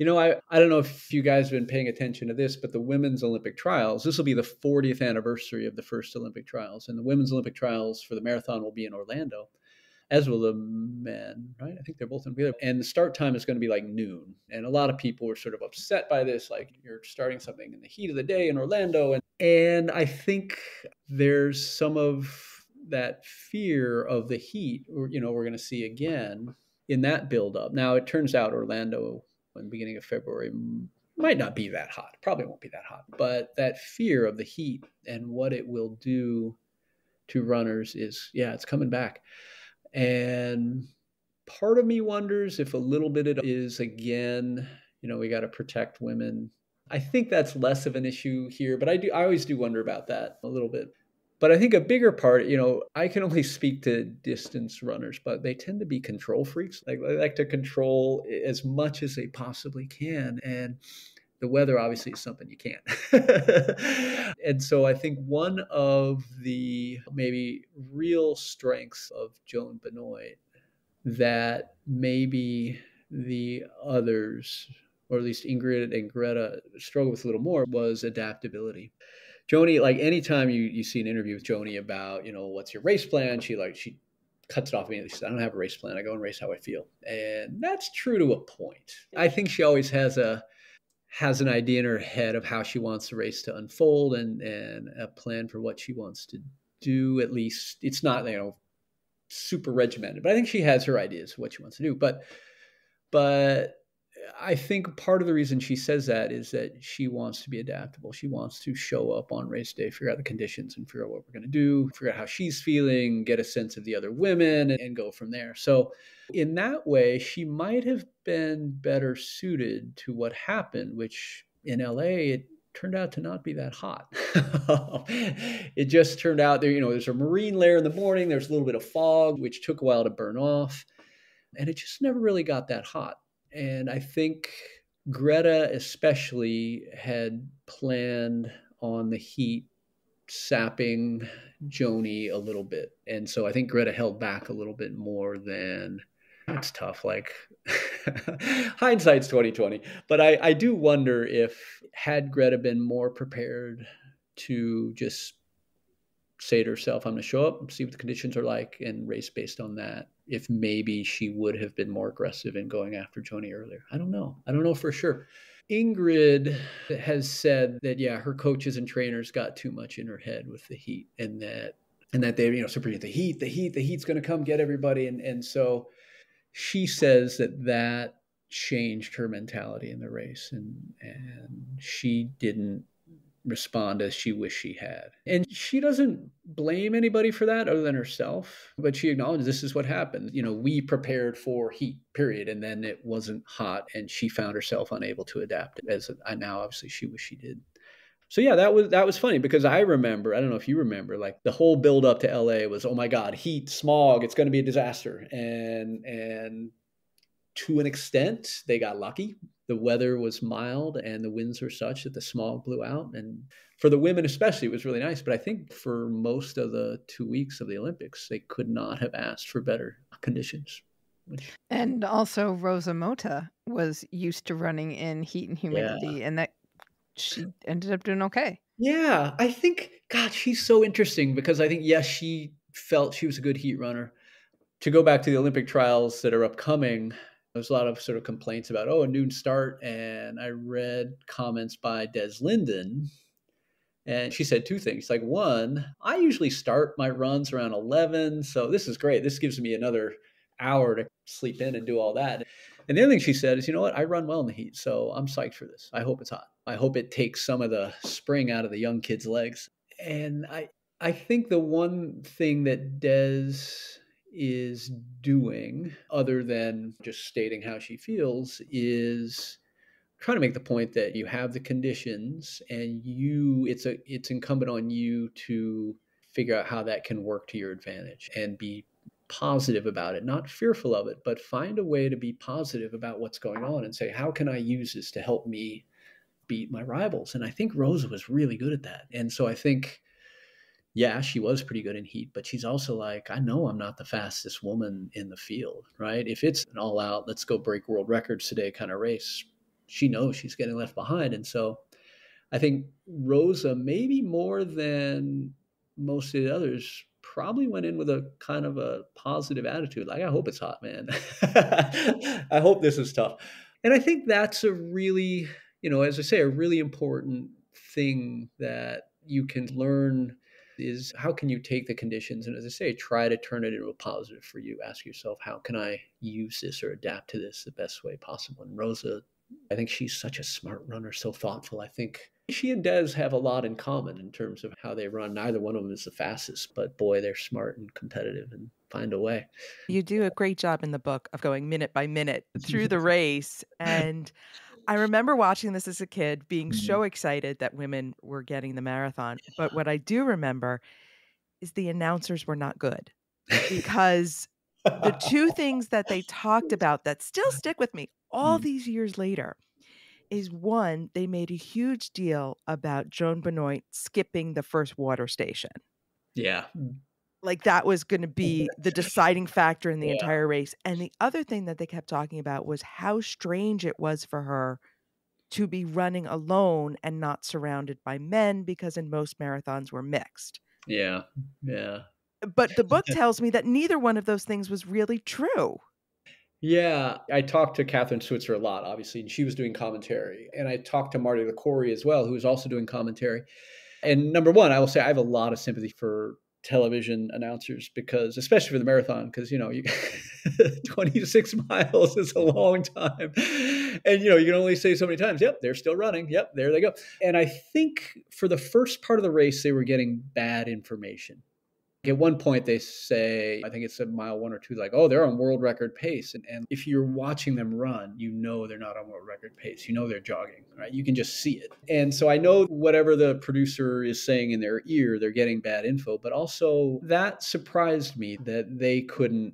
You know, I, I don't know if you guys have been paying attention to this, but the women's Olympic trials, this will be the 40th anniversary of the first Olympic trials. And the women's Olympic trials for the marathon will be in Orlando, as will the men, right? I think they're both in together. And the start time is going to be like noon. And a lot of people were sort of upset by this, like you're starting something in the heat of the day in Orlando. And and I think there's some of that fear of the heat, or you know, we're going to see again in that buildup. Now it turns out Orlando the beginning of February might not be that hot. Probably won't be that hot. But that fear of the heat and what it will do to runners is yeah, it's coming back. And part of me wonders if a little bit it is again, you know, we got to protect women. I think that's less of an issue here, but I do I always do wonder about that a little bit. But I think a bigger part, you know, I can only speak to distance runners, but they tend to be control freaks. Like they like to control as much as they possibly can. And the weather obviously is something you can't. [laughs] and so I think one of the maybe real strengths of Joan Benoit that maybe the others, or at least Ingrid and Grete, struggled with a little more was adaptability. Joanie, like anytime you, you see an interview with Joanie about, you know, what's your race plan, she like she cuts it off immediately. She says, I don't have a race plan. I go and race how I feel. And that's true to a point. I think she always has a has an idea in her head of how she wants the race to unfold and and a plan for what she wants to do. At least it's not, you know, super regimented, but I think she has her ideas of what she wants to do. But but I think part of the reason she says that is that she wants to be adaptable. She wants to show up on race day, figure out the conditions and figure out what we're going to do, figure out how she's feeling, get a sense of the other women, and, and go from there. So, in that way, she might have been better suited to what happened, which in LA, it turned out to not be that hot. [laughs] it just turned out there, you know, there's a marine layer in the morning, there's a little bit of fog, which took a while to burn off. And it just never really got that hot. And I think Grete, especially, had planned on the heat sapping Joanie a little bit. And so I think Grete held back a little bit more than it's tough. Like [laughs] hindsight's 2020. But I, I do wonder if had Grete been more prepared to just say to herself, I'm gonna show up, see what the conditions are like, and race based on that, if maybe she would have been more aggressive in going after Joanie earlier. I don't know. I don't know for sure. Ingrid has said that yeah, her coaches and trainers got too much in her head with the heat, and that and that they you know super the heat, the heat, the heat's going to come get everybody, and and so she says that that changed her mentality in the race, and and she didn't respond as she wished she had. And she doesn't blame anybody for that other than herself, but she acknowledges this is what happened. You know, we prepared for heat, period, and then it wasn't hot and she found herself unable to adapt as I now obviously she wished she did. So yeah, that was that was funny because I remember, I don't know if you remember, like the whole build up to LA was, oh my God, heat, smog, it's gonna be a disaster. And and to an extent, they got lucky the weather was mild and the winds were such that the smog blew out. And for the women, especially, it was really nice. But I think for most of the two weeks of the Olympics, they could not have asked for better conditions. Which... And also, Rosa Mota was used to running in heat and humidity, yeah. and that she ended up doing okay. Yeah, I think, God, she's so interesting because I think, yes, she felt she was a good heat runner. To go back to the Olympic trials that are upcoming, there's a lot of sort of complaints about oh a noon start and i read comments by des linden and she said two things like one i usually start my runs around 11 so this is great. This gives me another hour to sleep in and do all that. And the other thing she said is you know what? I run well in the heat so i'm psyched for this. I hope it's hot. I hope it takes some of the spring out of the young kids legs. And i i think the one thing that des is doing, other than just stating how she feels, is trying to make the point that you have the conditions and you it's a it's incumbent on you to figure out how that can work to your advantage and be positive about it not fearful of it but find a way to be positive about what's going on and say how can i use this to help me beat my rivals? And i think rosa was really good at that. And so i think yeah, she was pretty good in heat, but she's also like, I know I'm not the fastest woman in the field, right? If it's an all out, let's go break world records today kind of race, she knows she's getting left behind. And so I think Rosa, maybe more than most of the others, probably went in with a kind of a positive attitude. Like, I hope it's hot, man. [laughs] I hope this is tough. And I think that's a really, you know, as I say, a really important thing that you can learn is how can you take the conditions and as I say, try to turn it into a positive for you. Ask yourself, how can I use this or adapt to this the best way possible? And Rosa, I think she's such a smart runner, so thoughtful. I think she and Des have a lot in common in terms of how they run. Neither one of them is the fastest, but boy, they're smart and competitive and find a way. You do a great job in the book of going minute by minute through the [laughs] race. And I remember watching this as a kid, being mm-hmm. so excited that women were getting the marathon. But what I do remember is the announcers were not good because the [laughs] two things that they talked about that still stick with me all mm. these years later is one, they made a huge deal about Joan Benoit skipping the first water station. Yeah like that was going to be the deciding factor in the yeah. entire race. And the other thing that they kept talking about was how strange it was for her to be running alone and not surrounded by men because in most marathons we're mixed. Yeah. Yeah. But the book [laughs] tells me that neither one of those things was really true. Yeah, I talked to Kathrine Switzer a lot, obviously, and she was doing commentary. And I talked to Marty Liquori as well, who was also doing commentary. And number one, I will say I have a lot of sympathy for television announcers because especially for the marathon because you know you [laughs] 26 [laughs] miles is a long time. And you know you can only say so many times yep they're still running. Yep there they go. And i think for the first part of the race they were getting bad information At one point, they say, I think it's a mile one or two, like, oh, they're on world record pace. And, and if you're watching them run, you know they're not on world record pace. You know they're jogging, right? You can just see it. And so I know whatever the producer is saying in their ear, they're getting bad info. But also, that surprised me that they couldn't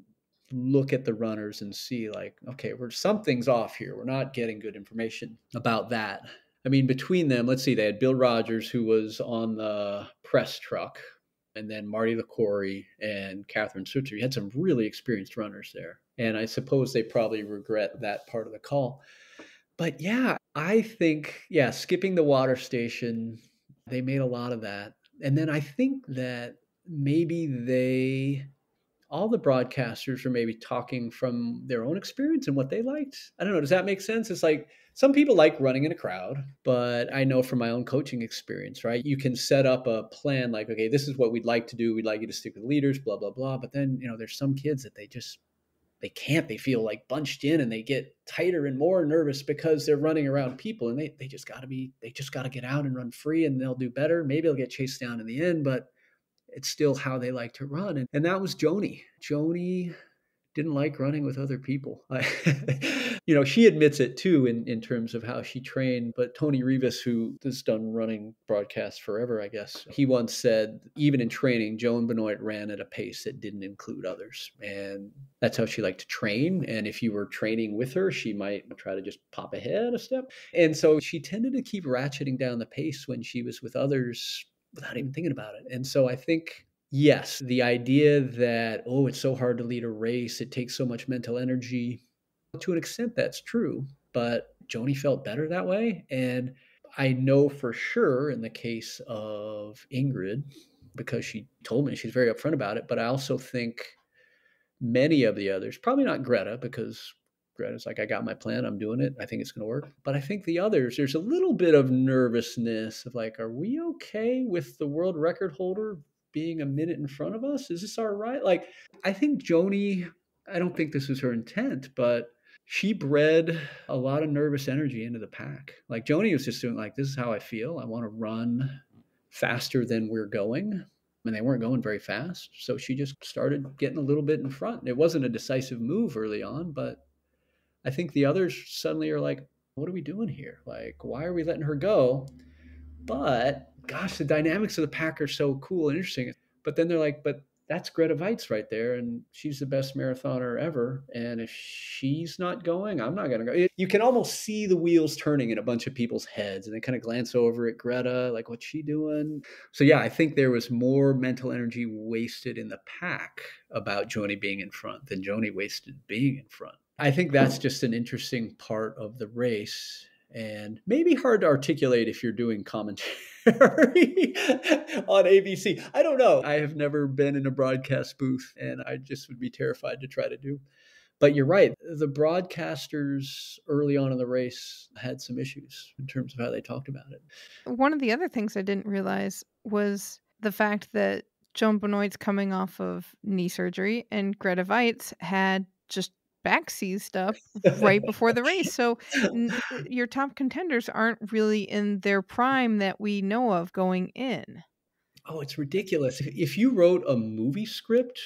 look at the runners and see, like, okay, we're something's off here. We're not getting good information about that. I mean, between them, let's see, they had Bill Rodgers, who was on the press truck and then Marty Liquori and Kathrine Switzer. You had some really experienced runners there. And I suppose they probably regret that part of the call. But yeah, I think, yeah, skipping the water station, they made a lot of that. And then I think that maybe they, all the broadcasters are maybe talking from their own experience and what they liked. I don't know. Does that make sense? It's like, some people like running in a crowd, but I know from my own coaching experience, right? You can set up a plan like, okay, this is what we'd like to do. We'd like you to stick with leaders, blah, blah, blah. But then, you know, there's some kids that they just, they can't. They feel like bunched in and they get tighter and more nervous because they're running around people and they, they just got to be, they just got to get out and run free and they'll do better. Maybe they'll get chased down in the end, but it's still how they like to run. And, and that was Joanie. Joanie didn't like running with other people. [laughs] you know, she admits it too in, in terms of how she trained. But Toni Reavis, who has done running broadcasts forever, I guess, he once said, even in training, Joan Benoit ran at a pace that didn't include others. And that's how she liked to train. And if you were training with her, she might try to just pop ahead a step. And so she tended to keep ratcheting down the pace when she was with others without even thinking about it. And so I think Yes, the idea that, oh, it's so hard to lead a race, it takes so much mental energy. To an extent, that's true, but Joanie felt better that way. And I know for sure in the case of Ingrid, because she told me she's very upfront about it, but I also think many of the others, probably not Grete, because Grete's like, I got my plan, I'm doing it, I think it's going to work. But I think the others, there's a little bit of nervousness of like, are we okay with the world record holder being a minute in front of us? Is this all right? Like, I think Joanie, I don't think this was her intent, but she bred a lot of nervous energy into the pack. Like Joanie was just doing like, this is how I feel. I want to run faster than we're going. And they weren't going very fast. So she just started getting a little bit in front. It wasn't a decisive move early on, but I think the others suddenly are like, what are we doing here? Like, why are we letting her go? But gosh, the dynamics of the pack are so cool and interesting. But then they're like, but that's Grete Waitz right there, and she's the best marathoner ever. And if she's not going, I'm not going to go. It, you can almost see the wheels turning in a bunch of people's heads, and they kind of glance over at Grete, like, what's she doing? So, yeah, I think there was more mental energy wasted in the pack about Joanie being in front than Joanie wasted being in front. I think that's just an interesting part of the race and maybe hard to articulate if you're doing commentary [laughs] on ABC. I don't know. I have never been in a broadcast booth and I just would be terrified to try to do. But you're right. The broadcasters early on in the race had some issues in terms of how they talked about it. One of the other things I didn't realize was the fact that Joan Benoit's coming off of knee surgery and Grete Waitz had just back stuff right [laughs] before the race. So n- uh, [laughs] your top contenders aren't really in their prime that we know of going in. Oh, it's ridiculous. If you wrote a movie script,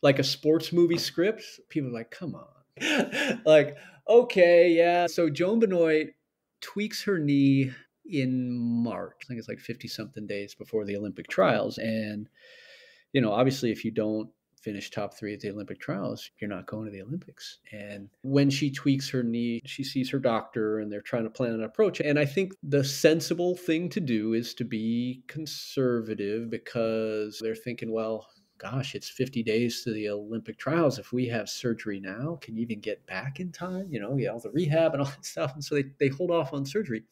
like a sports movie script, people are like, come on. [laughs] like, okay, yeah. So Joan Benoit tweaks her knee in March. I think it's like 50 something days before the Olympic trials. And, you know, obviously, if you don't finish top three at the Olympic trials, you're not going to the Olympics. And when she tweaks her knee, she sees her doctor and they're trying to plan an approach. And I think the sensible thing to do is to be conservative because they're thinking, well, gosh, it's 50 days to the Olympic trials. If we have surgery now, can you even get back in time? You know, yeah, all the rehab and all that stuff. And so they, they hold off on surgery.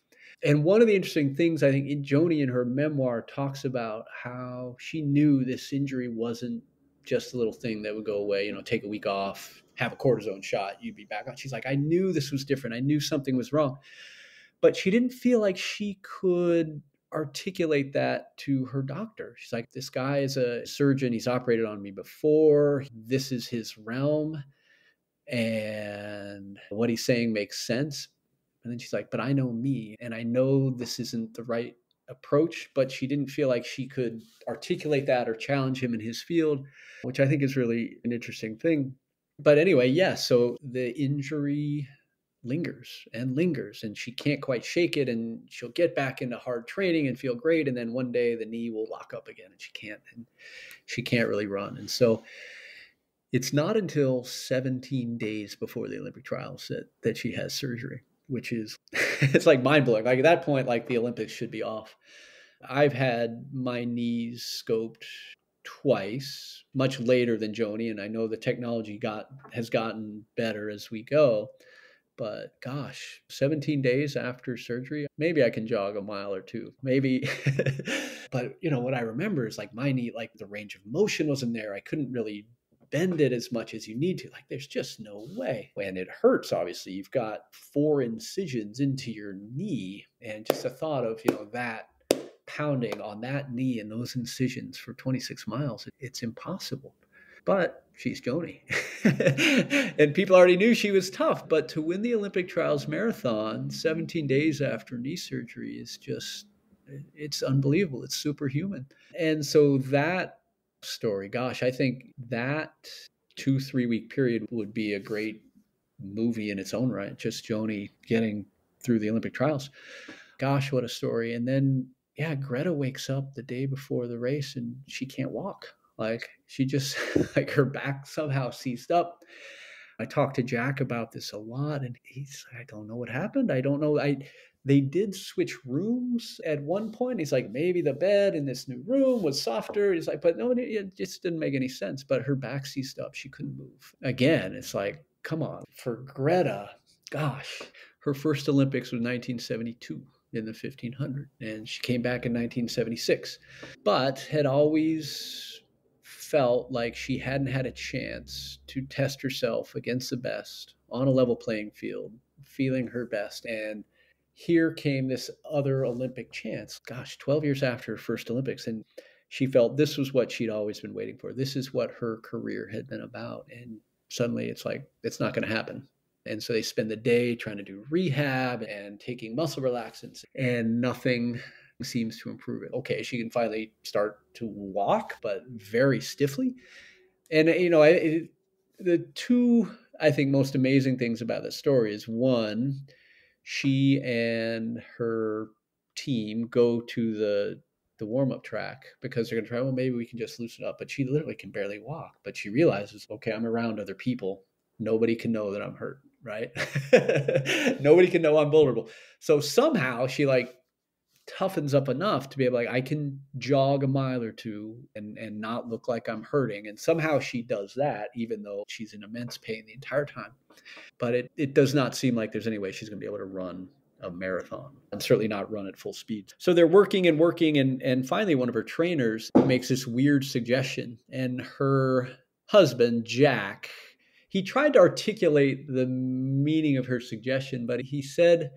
And one of the interesting things I think in Joanie in her memoir talks about how she knew this injury wasn't just a little thing that would go away, you know, take a week off, have a cortisone shot, you'd be back on. She's like, I knew this was different. I knew something was wrong. But she didn't feel like she could articulate that to her doctor. She's like, this guy is a surgeon. He's operated on me before. This is his realm. And what he's saying makes sense. And then she's like, but I know me and I know this isn't the right approach, but she didn't feel like she could articulate that or challenge him in his field, which I think is really an interesting thing. But anyway, yes, yeah, so the injury lingers and lingers and she can't quite shake it and she'll get back into hard training and feel great and then one day the knee will lock up again and she can't and she can't really run and so it's not until 17 days before the olympic trials that that she has surgery which is [laughs] it's like mind-blowing like at that point like the olympics should be off i've had my knees scoped twice much later than joanie and i know the technology got has gotten better as we go but gosh, 17 days after surgery, maybe I can jog a mile or two. Maybe. [laughs] but, you know, what I remember is like my knee, like the range of motion wasn't there. I couldn't really bend it as much as you need to. Like, there's just no way. And it hurts, obviously. You've got four incisions into your knee. And just the thought of, you know, that pounding on that knee and those incisions for 26 miles, it's impossible. But she's Joanie. [laughs] and people already knew she was tough. But to win the Olympic trials marathon 17 days after knee surgery is just, it's unbelievable. It's superhuman. And so that story, gosh, I think that two, three week period would be a great movie in its own right. Just Joanie getting through the Olympic trials. Gosh, what a story. And then, yeah, Grete wakes up the day before the race and she can't walk. Like she just [laughs] like her back somehow seized up. I talked to Jack about this a lot, and he's I don't know what happened. I don't know. I they did switch rooms at one point. He's like, maybe the bed in this new room was softer. He's like, but no, it just didn't make any sense. But her back seized up. She couldn't move. Again, it's like, come on. For Grete, gosh, her first Olympics was 1972 in the 1500, and she came back in 1976, but had always felt like she hadn't had a chance to test herself against the best on a level playing field, feeling her best. And here came this other Olympic chance. Gosh, 12 years after her first Olympics. And she felt this was what she'd always been waiting for. This is what her career had been about. And suddenly it's like, it's not going to happen. And so they spend the day trying to do rehab and taking muscle relaxants, and nothing seems to improve it. Okay, she can finally start to walk, but very stiffly. And you know, it, the two I think most amazing things about this story is one, she and her team go to the the warm up track because they're going to try. Well, maybe we can just loosen up. But she literally can barely walk. But she realizes, okay, I'm around other people. Nobody can know that I'm hurt, right? [laughs] Nobody can know I'm vulnerable. So somehow she like toughens up enough to be able like I can jog a mile or two and and not look like I'm hurting and somehow she does that even though she's in immense pain the entire time. But it it does not seem like there's any way she's going to be able to run a marathon. And certainly not run at full speed. So they're working and working and and finally one of her trainers makes this weird suggestion and her husband Jack he tried to articulate the meaning of her suggestion but he said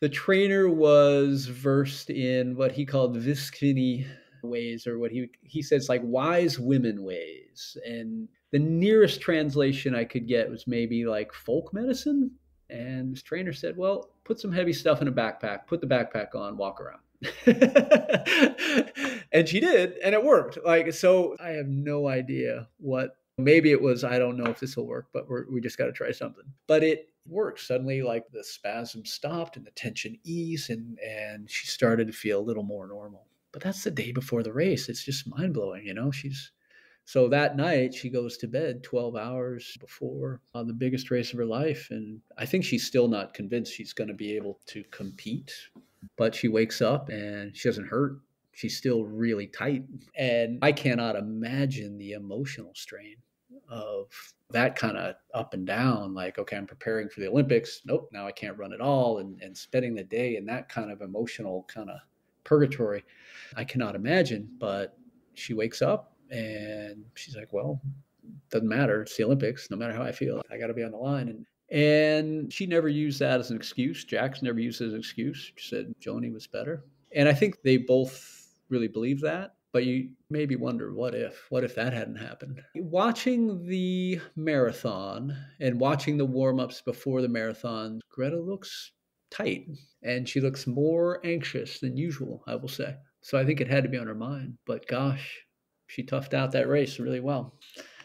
the trainer was versed in what he called Viskini ways, or what he he says like wise women ways. And the nearest translation I could get was maybe like folk medicine. And this trainer said, "Well, put some heavy stuff in a backpack, put the backpack on, walk around." [laughs] and she did, and it worked. Like so, I have no idea what. Maybe it was. I don't know if this will work, but we just got to try something. But it worked. Suddenly, like the spasm stopped and the tension eased, and and she started to feel a little more normal. But that's the day before the race. It's just mind blowing, you know. She's so that night she goes to bed 12 hours before uh, the biggest race of her life, and I think she's still not convinced she's going to be able to compete. But she wakes up and she doesn't hurt. She's still really tight, and I cannot imagine the emotional strain of that kind of up and down like okay i'm preparing for the olympics. Nope now i can't run at all and, and spending the day in that kind of emotional kind of purgatory i cannot imagine. But she wakes up and she's like well doesn't matter. It's the olympics no matter how i feel i got to be on the line. And and she never used that as an excuse. Jack's never used it as an excuse. She said joanie was better. And i think they both really believe that but you maybe wonder what if what if that hadn't happened watching the marathon and watching the warm-ups before the marathon grete looks tight and she looks more anxious than usual, I will say. So I think it had to be on her mind. But gosh, she toughed out that race really well.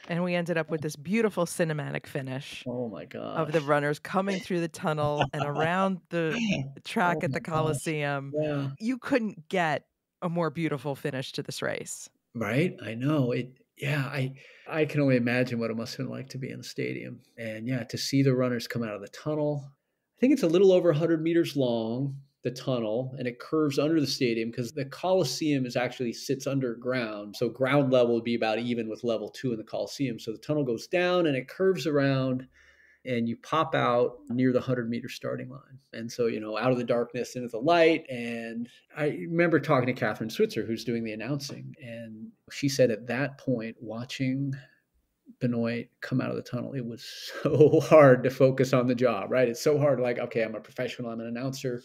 And we ended up with this beautiful cinematic finish Oh my god. of the runners coming through the tunnel and around the [gasps] track Oh at the. Coliseum. Yeah. You couldn't get a more beautiful finish to this race. Right? I know. It yeah, I I can only imagine what it must have been like to be in the stadium. And yeah, to see the runners come out of the tunnel. I think it's a little over 100 meters long, the tunnel, and it curves under the stadium because the Coliseum is actually sits underground. So ground level would be about even with level two in the Coliseum. So the tunnel goes down and it curves around and you pop out near the 100 meter starting line. And so, you know, out of the darkness into the light. And I remember talking to Kathrine Switzer, who's doing the announcing. And she said at that point, watching Benoit come out of the tunnel, it was [laughs] so hard to focus on the job, right? It's so hard, like, okay, I'm a professional, I'm an announcer,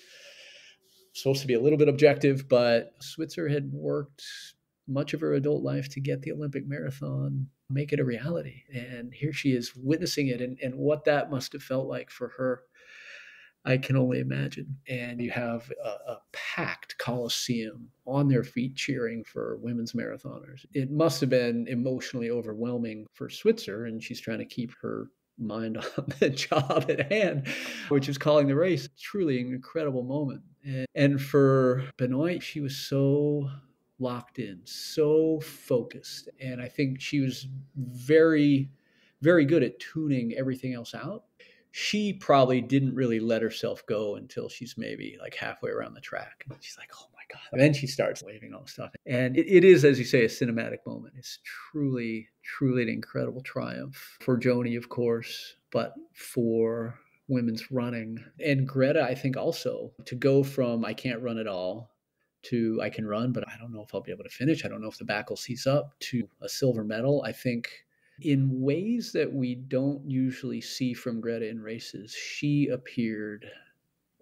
supposed to be a little bit objective, but Switzer had worked much of her adult life to get the Olympic marathon, make it a reality. And here she is witnessing it, and, and what that must have felt like for her. I can only imagine. And you have a, a, packed Coliseum on their feet cheering for women's marathoners. It must have been emotionally overwhelming for Switzer, and she's trying to keep her mind [laughs] on the job at hand, which is calling the race. Truly an incredible moment. And, and for Benoit, she was so locked in, so focused. And I think she was very, very good at tuning everything else out she probably didn't really let herself go until she's maybe like halfway around the track. She's like, oh my God. And then she starts waving all the stuff. And it, it is, as you say, a cinematic moment. It's truly, truly an incredible triumph for Joanie, of course, but for women's running. And Grete, I think also to go from I can't run at all to I can run, but I don't know if I'll be able to finish. I don't know if the back will seize up to a silver medal. I think in ways that we don't usually see from Grete in races, she appeared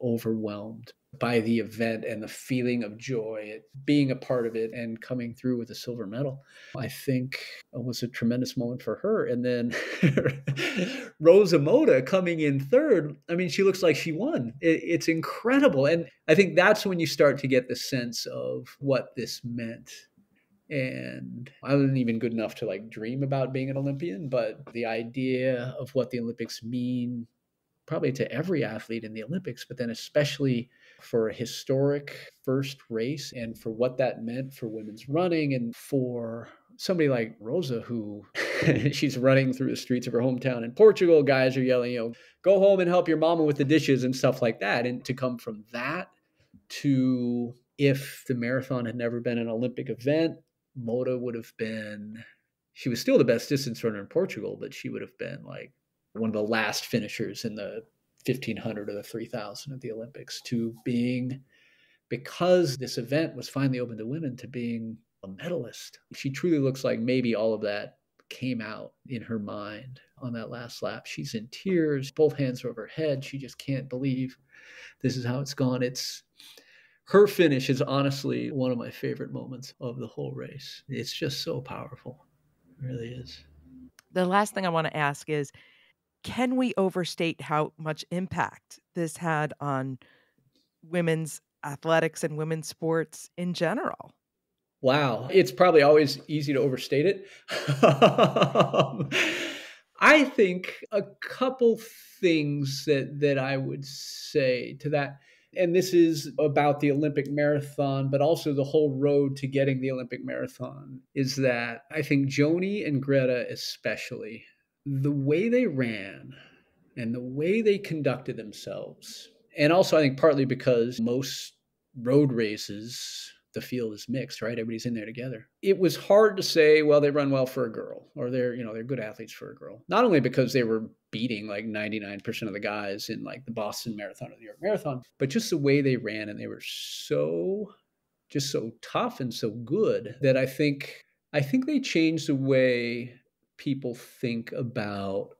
overwhelmed by the event and the feeling of joy at being a part of it and coming through with a silver medal. I think it was a tremendous moment for her. And then [laughs] Rosa Mota coming in third. I mean, she looks like she won. It, it's incredible. And I think that's when you start to get the sense of what this meant and I wasn't even good enough to like dream about being an Olympian, but the idea of what the Olympics mean probably to every athlete in the Olympics, but then especially for a historic first race and for what that meant for women's running and for somebody like Rosa who [laughs] she's running through the streets of her hometown in Portugal, guys are yelling, you know, go home and help your mama with the dishes and stuff like that. And to come from that to if the marathon had never been an Olympic event, Mota would have been, she was still the best distance runner in Portugal, but she would have been like one of the last finishers in the 1500 or the 3000 at the Olympics to being, because this event was finally open to women, to being a medalist. She truly looks like maybe all of that came out in her mind on that last lap. She's in tears, both hands over her head. She just can't believe this is how it's gone. It's, her finish is honestly one of my favorite moments of the whole race. It's just so powerful. It really is. The last thing I want to ask is can we overstate how much impact this had on women's athletics and women's sports in general? Wow. It's probably always easy to overstate it. [laughs] I think a couple things that, that I would say to that and this is about the Olympic marathon, but also the whole road to getting the Olympic marathon, is that I think Joanie and Grete, especially, the way they ran and the way they conducted themselves, and also I think partly because most road races, the field is mixed, right? Everybody's in there together. It was hard to say, well, they run well for a girl, or they're, you know, they're good athletes for a girl. Not only because they were beating like 99% of the guys in like the Boston Marathon or the New York Marathon, but just the way they ran and they were so just so tough and so good that I think I think they changed the way people think about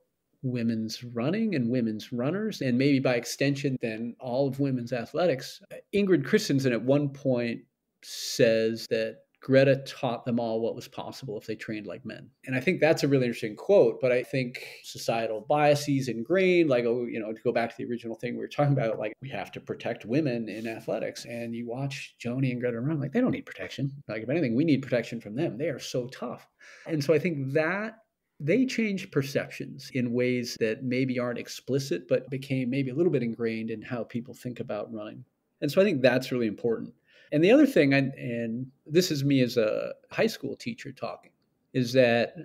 women's running and women's runners and maybe by extension then all of women's athletics. Ingrid Kristiansen at one point says that Grete taught them all what was possible if they trained like men. And I think that's a really interesting quote, but I think societal biases ingrained, like, oh, you know, to go back to the original thing we were talking about, like, we have to protect women in athletics. And you watch Joanie and Grete run, like, they don't need protection. Like, if anything, we need protection from them. They are so tough. And so I think that they changed perceptions in ways that maybe aren't explicit, but became maybe a little bit ingrained in how people think about running. And so I think that's really important. And the other thing, and, and this is me as a high school teacher talking, is that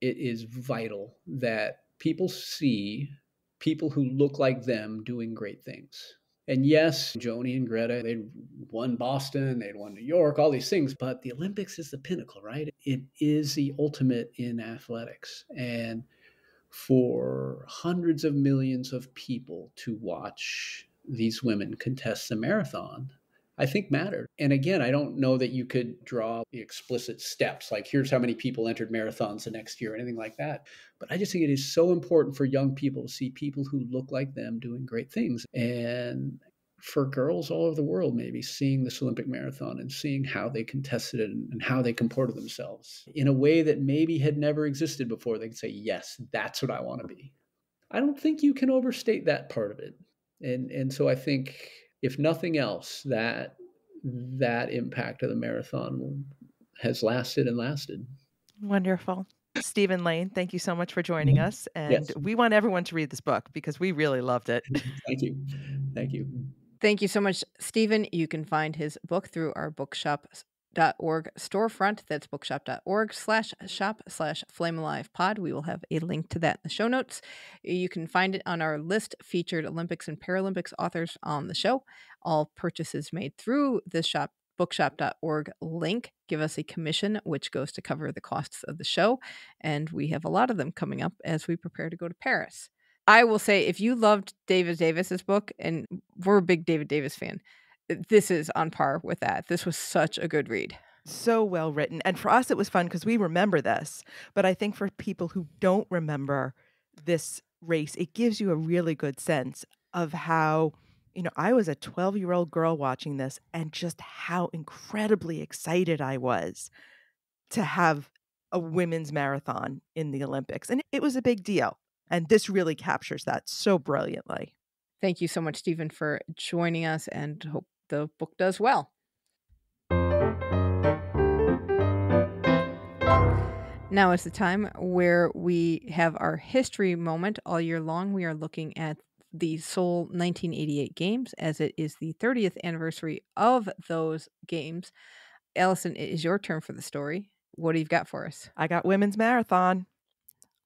it is vital that people see people who look like them doing great things. And yes, Joanie and Grete, they'd won Boston, they'd won New York, all these things, but the Olympics is the pinnacle, right? It is the ultimate in athletics. And for hundreds of millions of people to watch these women contest the marathon, I think mattered. And again, I don't know that you could draw the explicit steps like here's how many people entered marathons the next year, or anything like that. But I just think it is so important for young people to see people who look like them doing great things. And for girls all over the world, maybe seeing this Olympic marathon and seeing how they contested it and how they comported themselves in a way that maybe had never existed before, they could say, Yes, that's what I want to be. I don't think you can overstate that part of it. And and so I think if nothing else, that that impact of the marathon has lasted and lasted. Wonderful. Stephen Lane, thank you so much for joining mm-hmm. us. And yes. we want everyone to read this book because we really loved it. [laughs] thank you. Thank you. Thank you so much, Stephen. You can find his book through our bookshop bookshop.org storefront. That's bookshop.org slash shop slash flame alive pod. We will have a link to that in the show notes. You can find it on our list featured Olympics and Paralympics authors on the show. All purchases made through this shop bookshop.org link give us a commission which goes to cover the costs of the show and we have a lot of them coming up as we prepare to go to paris i will say if you loved david davis's book and we're a big david davis fan this is on par with that. This was such a good read. So well written. And for us, it was fun because we remember this. But I think for people who don't remember this race, it gives you a really good sense of how, you know, I was a 12 year old girl watching this and just how incredibly excited I was to have a women's marathon in the Olympics. And it was a big deal. And this really captures that so brilliantly. Thank you so much, Stephen, for joining us and hope the book does well. Now is the time where we have our history moment all year long. We are looking at the Seoul 1988 games as it is the 30th anniversary of those games. Alison, it is your turn for the story. What do you got for us? I got women's marathon.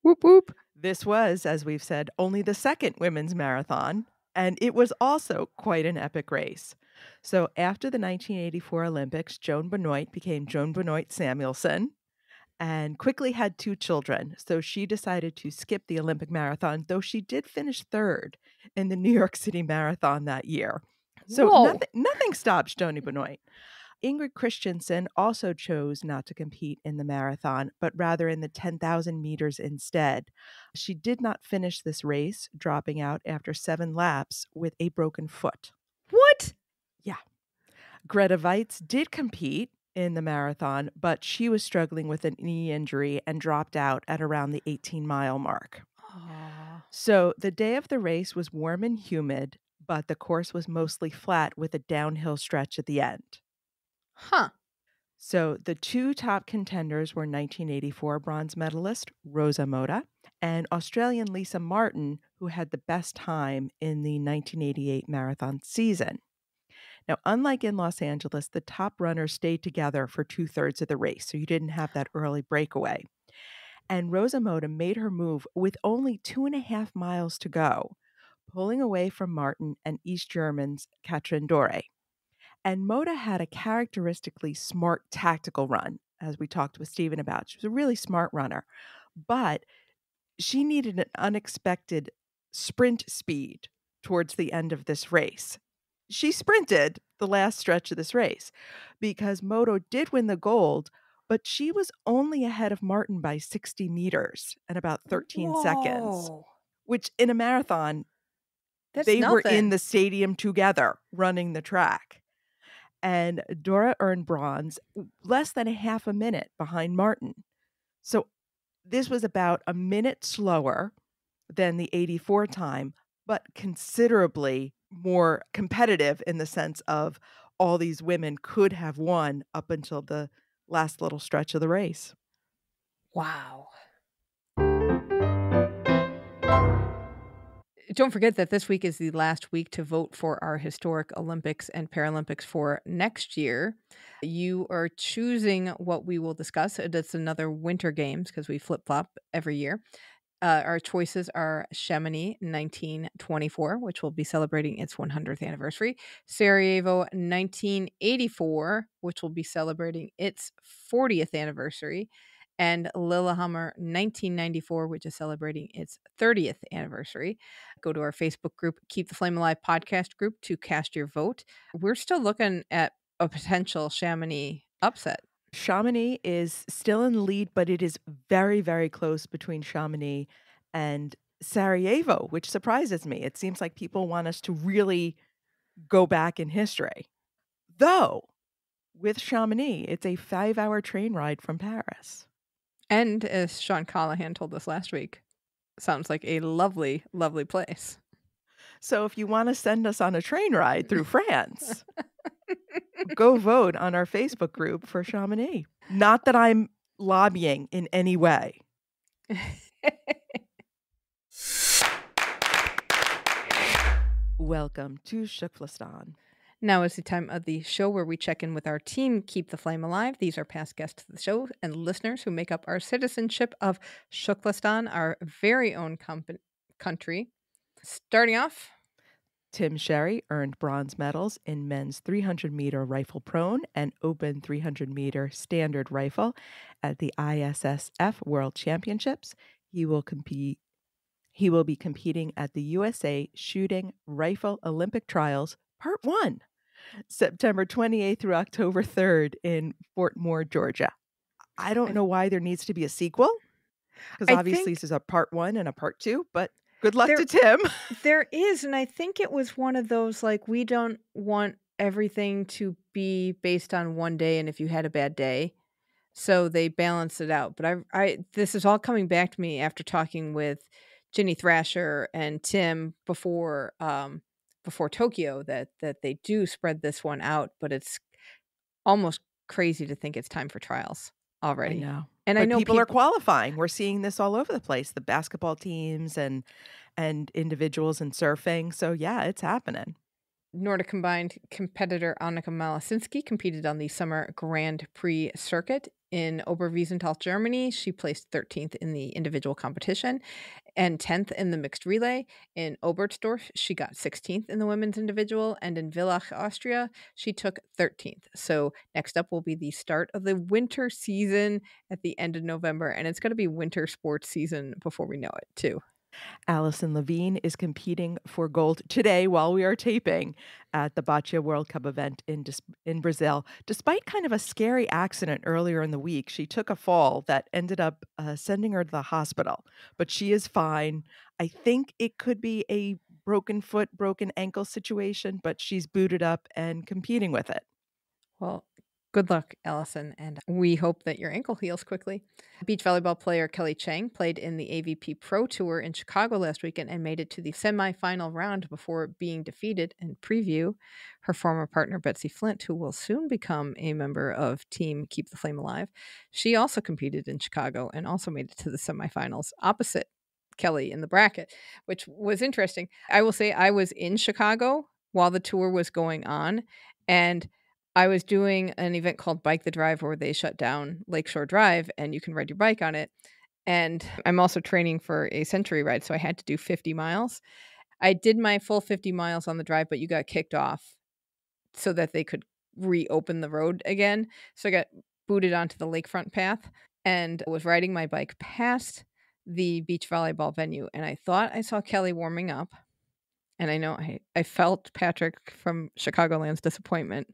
Whoop whoop. This was, as we've said, only the second women's marathon, and it was also quite an epic race. So after the 1984 Olympics, Joan Benoit became Joan Benoit Samuelson and quickly had two children. So she decided to skip the Olympic marathon, though she did finish third in the [laughs] New York City Marathon that year. So nothing, nothing stops Joanie Benoit. Ingrid Kristiansen also chose not to compete in the marathon, but rather in the 10,000 meters instead. She did not finish this race, dropping out after seven laps with a broken foot. Grete Waitz did compete in the marathon, but she was struggling with a knee injury and dropped out at around the 18 mile mark. Aww. So the day of the race was warm and humid, but the course was mostly flat with a downhill stretch at the end. Huh. So the two top contenders were 1984 bronze medalist Rosa Mota and Australian Lisa Martin, who had the best time in the 1988 marathon season. Now, unlike in Los Angeles, the top runners stayed together for two thirds of the race, so you didn't have that early breakaway. And Rosa Mota made her move with only two and a half miles to go, pulling away from Martin and East German's Katrin Dörre. And Mota had a characteristically smart tactical run, as we talked with Stephen about. She was a really smart runner, but she needed an unexpected sprint speed towards the end of this race she sprinted the last stretch of this race because Mota did win the gold, but she was only ahead of Martin by 60 meters and about 13 Whoa. seconds, which in a marathon, That's they nothing. were in the stadium together running the track. and Dörre earned bronze less than a half a minute behind Martin. So this was about a minute slower than the 84 time, but considerably more competitive in the sense of all these women could have won up until the last little stretch of the race. Wow. Don't forget that this week is the last week to vote for our historic Olympics and Paralympics for next year. You are choosing what we will discuss. It's another Winter Games because we flip flop every year. Uh, our choices are Chamonix 1924, which will be celebrating its 100th anniversary, Sarajevo 1984, which will be celebrating its 40th anniversary, and Lillehammer 1994, which is celebrating its 30th anniversary. Go to our Facebook group, Keep the Flame Alive podcast group, to cast your vote. We're still looking at a potential Chamonix upset. Chamonix is still in the lead, but it is very, very close between Chamonix and Sarajevo, which surprises me. It seems like people want us to really go back in history. Though, with Chamonix, it's a five hour train ride from Paris. And as Sean Callahan told us last week, sounds like a lovely, lovely place. So if you want to send us on a train ride through [laughs] France, go [laughs] vote on our Facebook group for Chamonix. Not that I'm lobbying in any way. Welcome to Shuklistan. Now is the time of the show where we check in with our team, Keep the Flame Alive. These are past guests of the show and listeners who make up our citizenship of Shuklistan, our very own com- country. Starting off, Tim Sherry earned bronze medals in men's 300 meter rifle prone and open 300 meter standard rifle at the ISSF World Championships. He will compete he will be competing at the USA Shooting Rifle Olympic Trials Part 1, September 28th through October 3rd in Fort Moore, Georgia. I don't know why there needs to be a sequel because obviously think- this is a part 1 and a part 2, but good luck There- to Tim. [laughs] there is, and I think it was one of those like, we don't want everything to be based on one day and if you had a bad day. So they balance it out. But I, I, this is all coming back to me after talking with Ginny Thrasher and Tim before, um, before Tokyo that that they do spread this one out, but it's almost crazy to think it's time for trials already. know. And but I know people, are qualifying. We're seeing this all over the place. The basketball teams and and individuals in surfing. So yeah, it's happening. Nordic combined competitor Annika Malacinski competed on the Summer Grand Prix circuit in Oberwiesenthal, Germany. She placed 13th in the individual competition and 10th in the mixed relay. In Oberstdorf, she got 16th in the women's individual. And in Villach, Austria, she took 13th. So next up will be the start of the winter season at the end of November. And it's going to be winter sports season before we know it, too. Alison Levine is competing for gold today while we are taping at the Boccia World Cup event in in Brazil. Despite kind of a scary accident earlier in the week, she took a fall that ended up uh, sending her to the hospital, but she is fine. I think it could be a broken foot, broken ankle situation, but she's booted up and competing with it. Well, good luck, Alison, and we hope that your ankle heals quickly. Beach volleyball player Kelly Cheng played in the AVP Pro Tour in Chicago last weekend and made it to the semifinal round before being defeated in preview. Her former partner Betsy Flint, who will soon become a member of Team Keep the Flame Alive, she also competed in Chicago and also made it to the semifinals opposite Kelly in the bracket, which was interesting. I will say I was in Chicago while the tour was going on, and I was doing an event called Bike the Drive where they shut down Lakeshore Drive and you can ride your bike on it. And I'm also training for a century ride, so I had to do 50 miles. I did my full 50 miles on the drive, but you got kicked off so that they could reopen the road again. So I got booted onto the lakefront path and was riding my bike past the beach volleyball venue. And I thought I saw Kelly warming up. And I know I, I felt Patrick from Chicagoland's disappointment.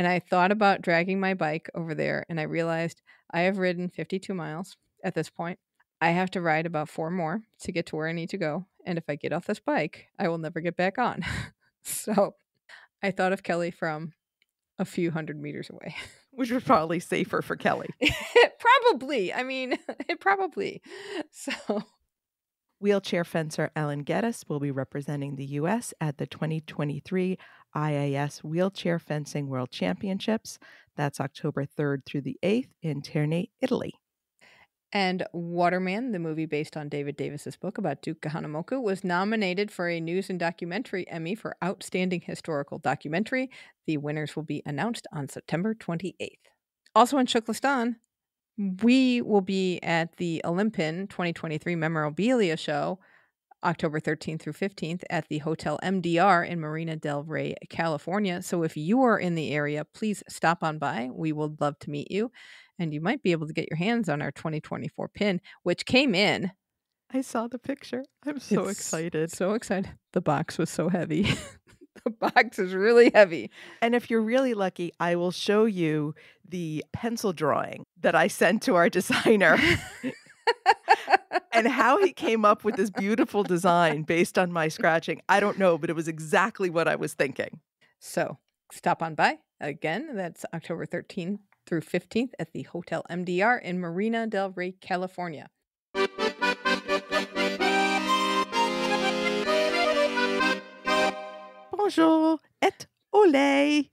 And I thought about dragging my bike over there, and I realized I have ridden 52 miles at this point. I have to ride about four more to get to where I need to go. And if I get off this bike, I will never get back on. [laughs] so I thought of Kelly from a few hundred meters away. [laughs] Which was probably safer for Kelly. [laughs] probably. I mean, it probably. So Wheelchair fencer Ellen Geddes will be representing the U.S. at the 2023 IWAS Wheelchair Fencing World Championships. That's October 3rd through the 8th in Terni, Italy. And Waterman, the movie based on David Davis's book about Duke Kahanamoku, was nominated for a News and Documentary Emmy for Outstanding Historical Documentary. The winners will be announced on September 28th. Also in Shuklistan, we will be at the Olympian 2023 Memorabilia Show October 13th through 15th at the Hotel MDR in Marina del Rey, California. So if you are in the area, please stop on by. We would love to meet you. And you might be able to get your hands on our 2024 pin, which came in. I saw the picture. I'm so It's excited. So excited. The box was so heavy. [laughs] the box is really heavy. And if you're really lucky, I will show you the pencil drawing that I sent to our [laughs] designer and how he came up with this beautiful design based on my scratching. I don't know, but it was exactly what I was thinking. So stop on by. Again, that's October 13th through 15th at the Hotel MDR in Marina del Rey, California. Bonjour et ole.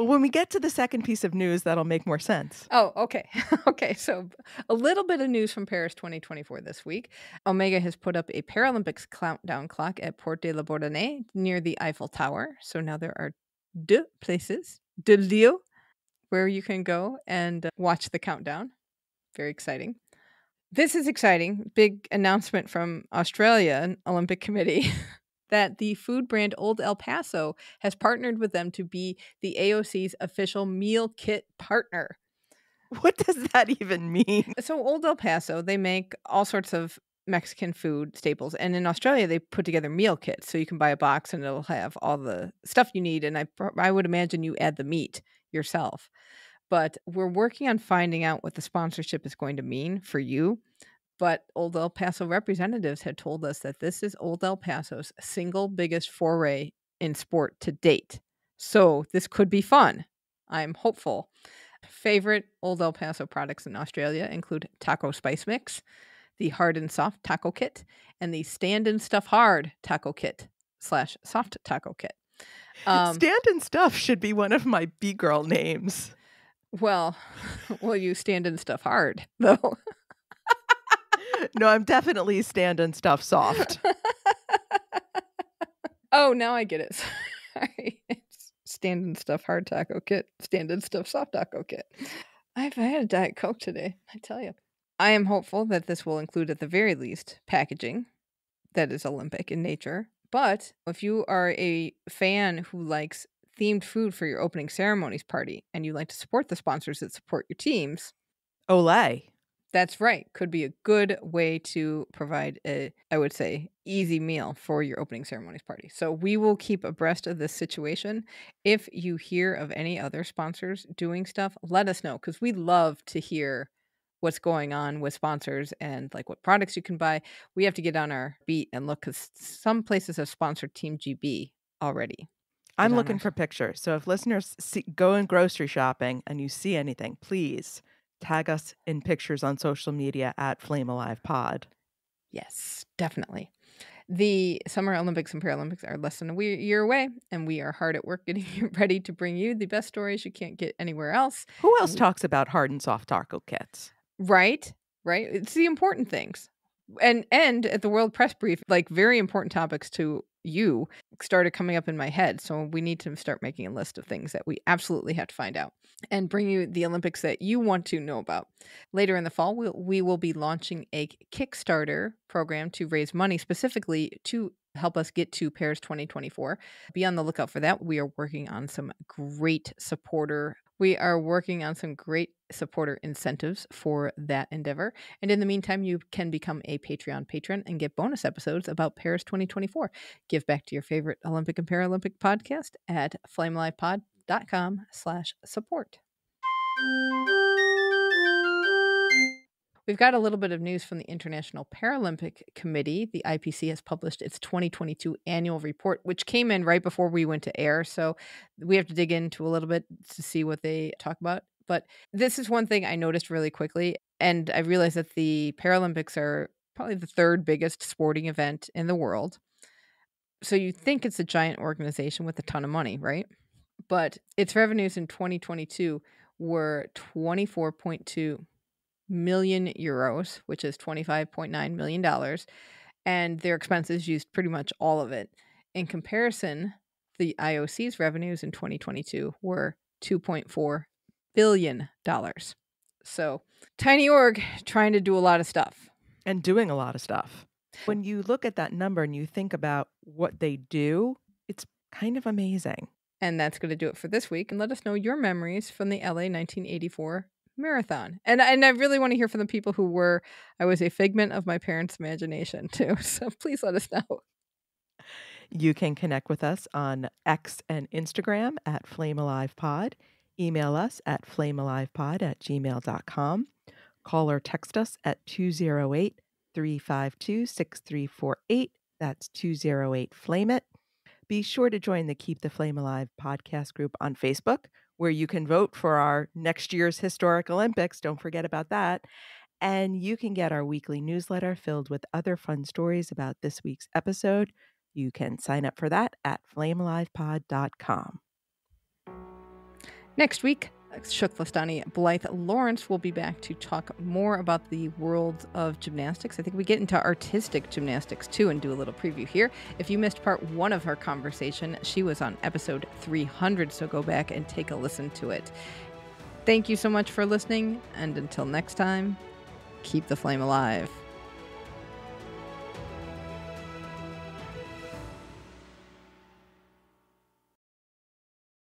Well, when we get to the second piece of news, that'll make more sense. Oh, okay. [laughs] okay. So, a little bit of news from Paris 2024 this week. Omega has put up a Paralympics countdown clock at Porte de la Bourdonnais near the Eiffel Tower. So now there are deux places, deux lieux, where you can go and uh, watch the countdown. Very exciting. This is exciting. Big announcement from Australian Olympic Committee [laughs] that the food brand Old El Paso has partnered with them to be the AOC's official meal kit partner. What does that even mean? So Old El Paso, they make all sorts of Mexican food staples, and in Australia they put together meal kits, so you can buy a box and it'll have all the stuff you need. And I, I would imagine you add the meat yourself. But we're working on finding out what the sponsorship is going to mean for you. But Old El Paso representatives had told us that this is Old El Paso's single biggest foray in sport to date. So this could be fun. I'm hopeful. Favorite Old El Paso products in Australia include Taco Spice Mix, the Hard and Soft Taco Kit, and the Stand and Stuff Hard Taco Kit slash Soft Taco Kit. [laughs] Um, Stand and Stuff should be one of my B girl names. well, [laughs] well, you stand and stuff hard [laughs] though. No, I'm definitely Stand and Stuff Soft. [laughs] oh, now I get it. [laughs] Sorry. It's stand and stuff hard taco kit, stand and stuff soft taco kit. I've I had a Diet Coke today, I tell you. I am hopeful that this will include, at the very least, packaging that is Olympic in nature. But if you are a fan who likes themed food for your opening ceremonies party and you like to support the sponsors that support your teams, oh, Olay. That's right. Could be a good way to provide a, I would say, easy meal for your opening ceremonies party. So we will keep abreast of this situation. If you hear of any other sponsors doing stuff, let us know because we love to hear what's going on with sponsors and like what products you can buy. We have to get on our beat and look because some places have sponsored Team GB already. I'm looking our- for pictures. So if listeners see, go in grocery shopping and you see anything, please tag us in pictures on social media at Flame Alive Pod. Yes, definitely. The Summer Olympics and Paralympics are less than a year away, and we are hard at work [laughs] getting ready to bring you the best stories you can't get anywhere else. Who else talks about hard and soft taco kits? Right? Right? It's the important things. And and at the World Press Brief, like very important topics to you started coming up in my head. So we need to start making a list of things that we absolutely have to find out and bring you the Olympics that you want to know about. Later in the fall, we'll, we will be launching a Kickstarter program to raise money specifically to help us get to Paris 2024. Be on the lookout for that. We are working on some great supporter. We are working on some great supporter incentives for that endeavor. And in the meantime, you can become a Patreon patron and get bonus episodes about Paris 2024. Give back to your favorite Olympic and Paralympic podcast at flamealivepod.com slash support. We've got a little bit of news from the International Paralympic Committee. The IPC has published its 2022 annual report, which came in right before we went to air. So we have to dig into a little bit to see what they talk about. But this is one thing I noticed really quickly. And I realized that the Paralympics are probably the third biggest sporting event in the world. So you think it's a giant organization with a ton of money, right? But its revenues in 2022 were 24.2 million euros, which is $25.9 million. And their expenses used pretty much all of it. In comparison, the IOC's revenues in 2022 were $2.4 billion. So, tiny org trying to do a lot of stuff. And doing a lot of stuff. When you look at that number and you think about what they do, it's kind of amazing. And that's going to do it for this week. And let us know your memories from the LA 1984 marathon. And and I really want to hear from the people who were I was a figment of my parents' imagination [laughs] too. So please let us know. You can connect with us on X and Instagram at Flame Alive Pod. Email us at flamealivepod at gmail.com. Call or text us at 208 352 6348. That's 208 Flame It. Be sure to join the Keep the Flame Alive podcast group on Facebook, where you can vote for our next year's historic Olympics. Don't forget about that. And you can get our weekly newsletter filled with other fun stories about this week's episode. You can sign up for that at flamealivepod.com. Next week, Shook Blythe Lawrence will be back to talk more about the world of gymnastics. I think we get into artistic gymnastics too and do a little preview here. If you missed part one of her conversation, she was on episode 300, so go back and take a listen to it. Thank you so much for listening, and until next time, keep the flame alive.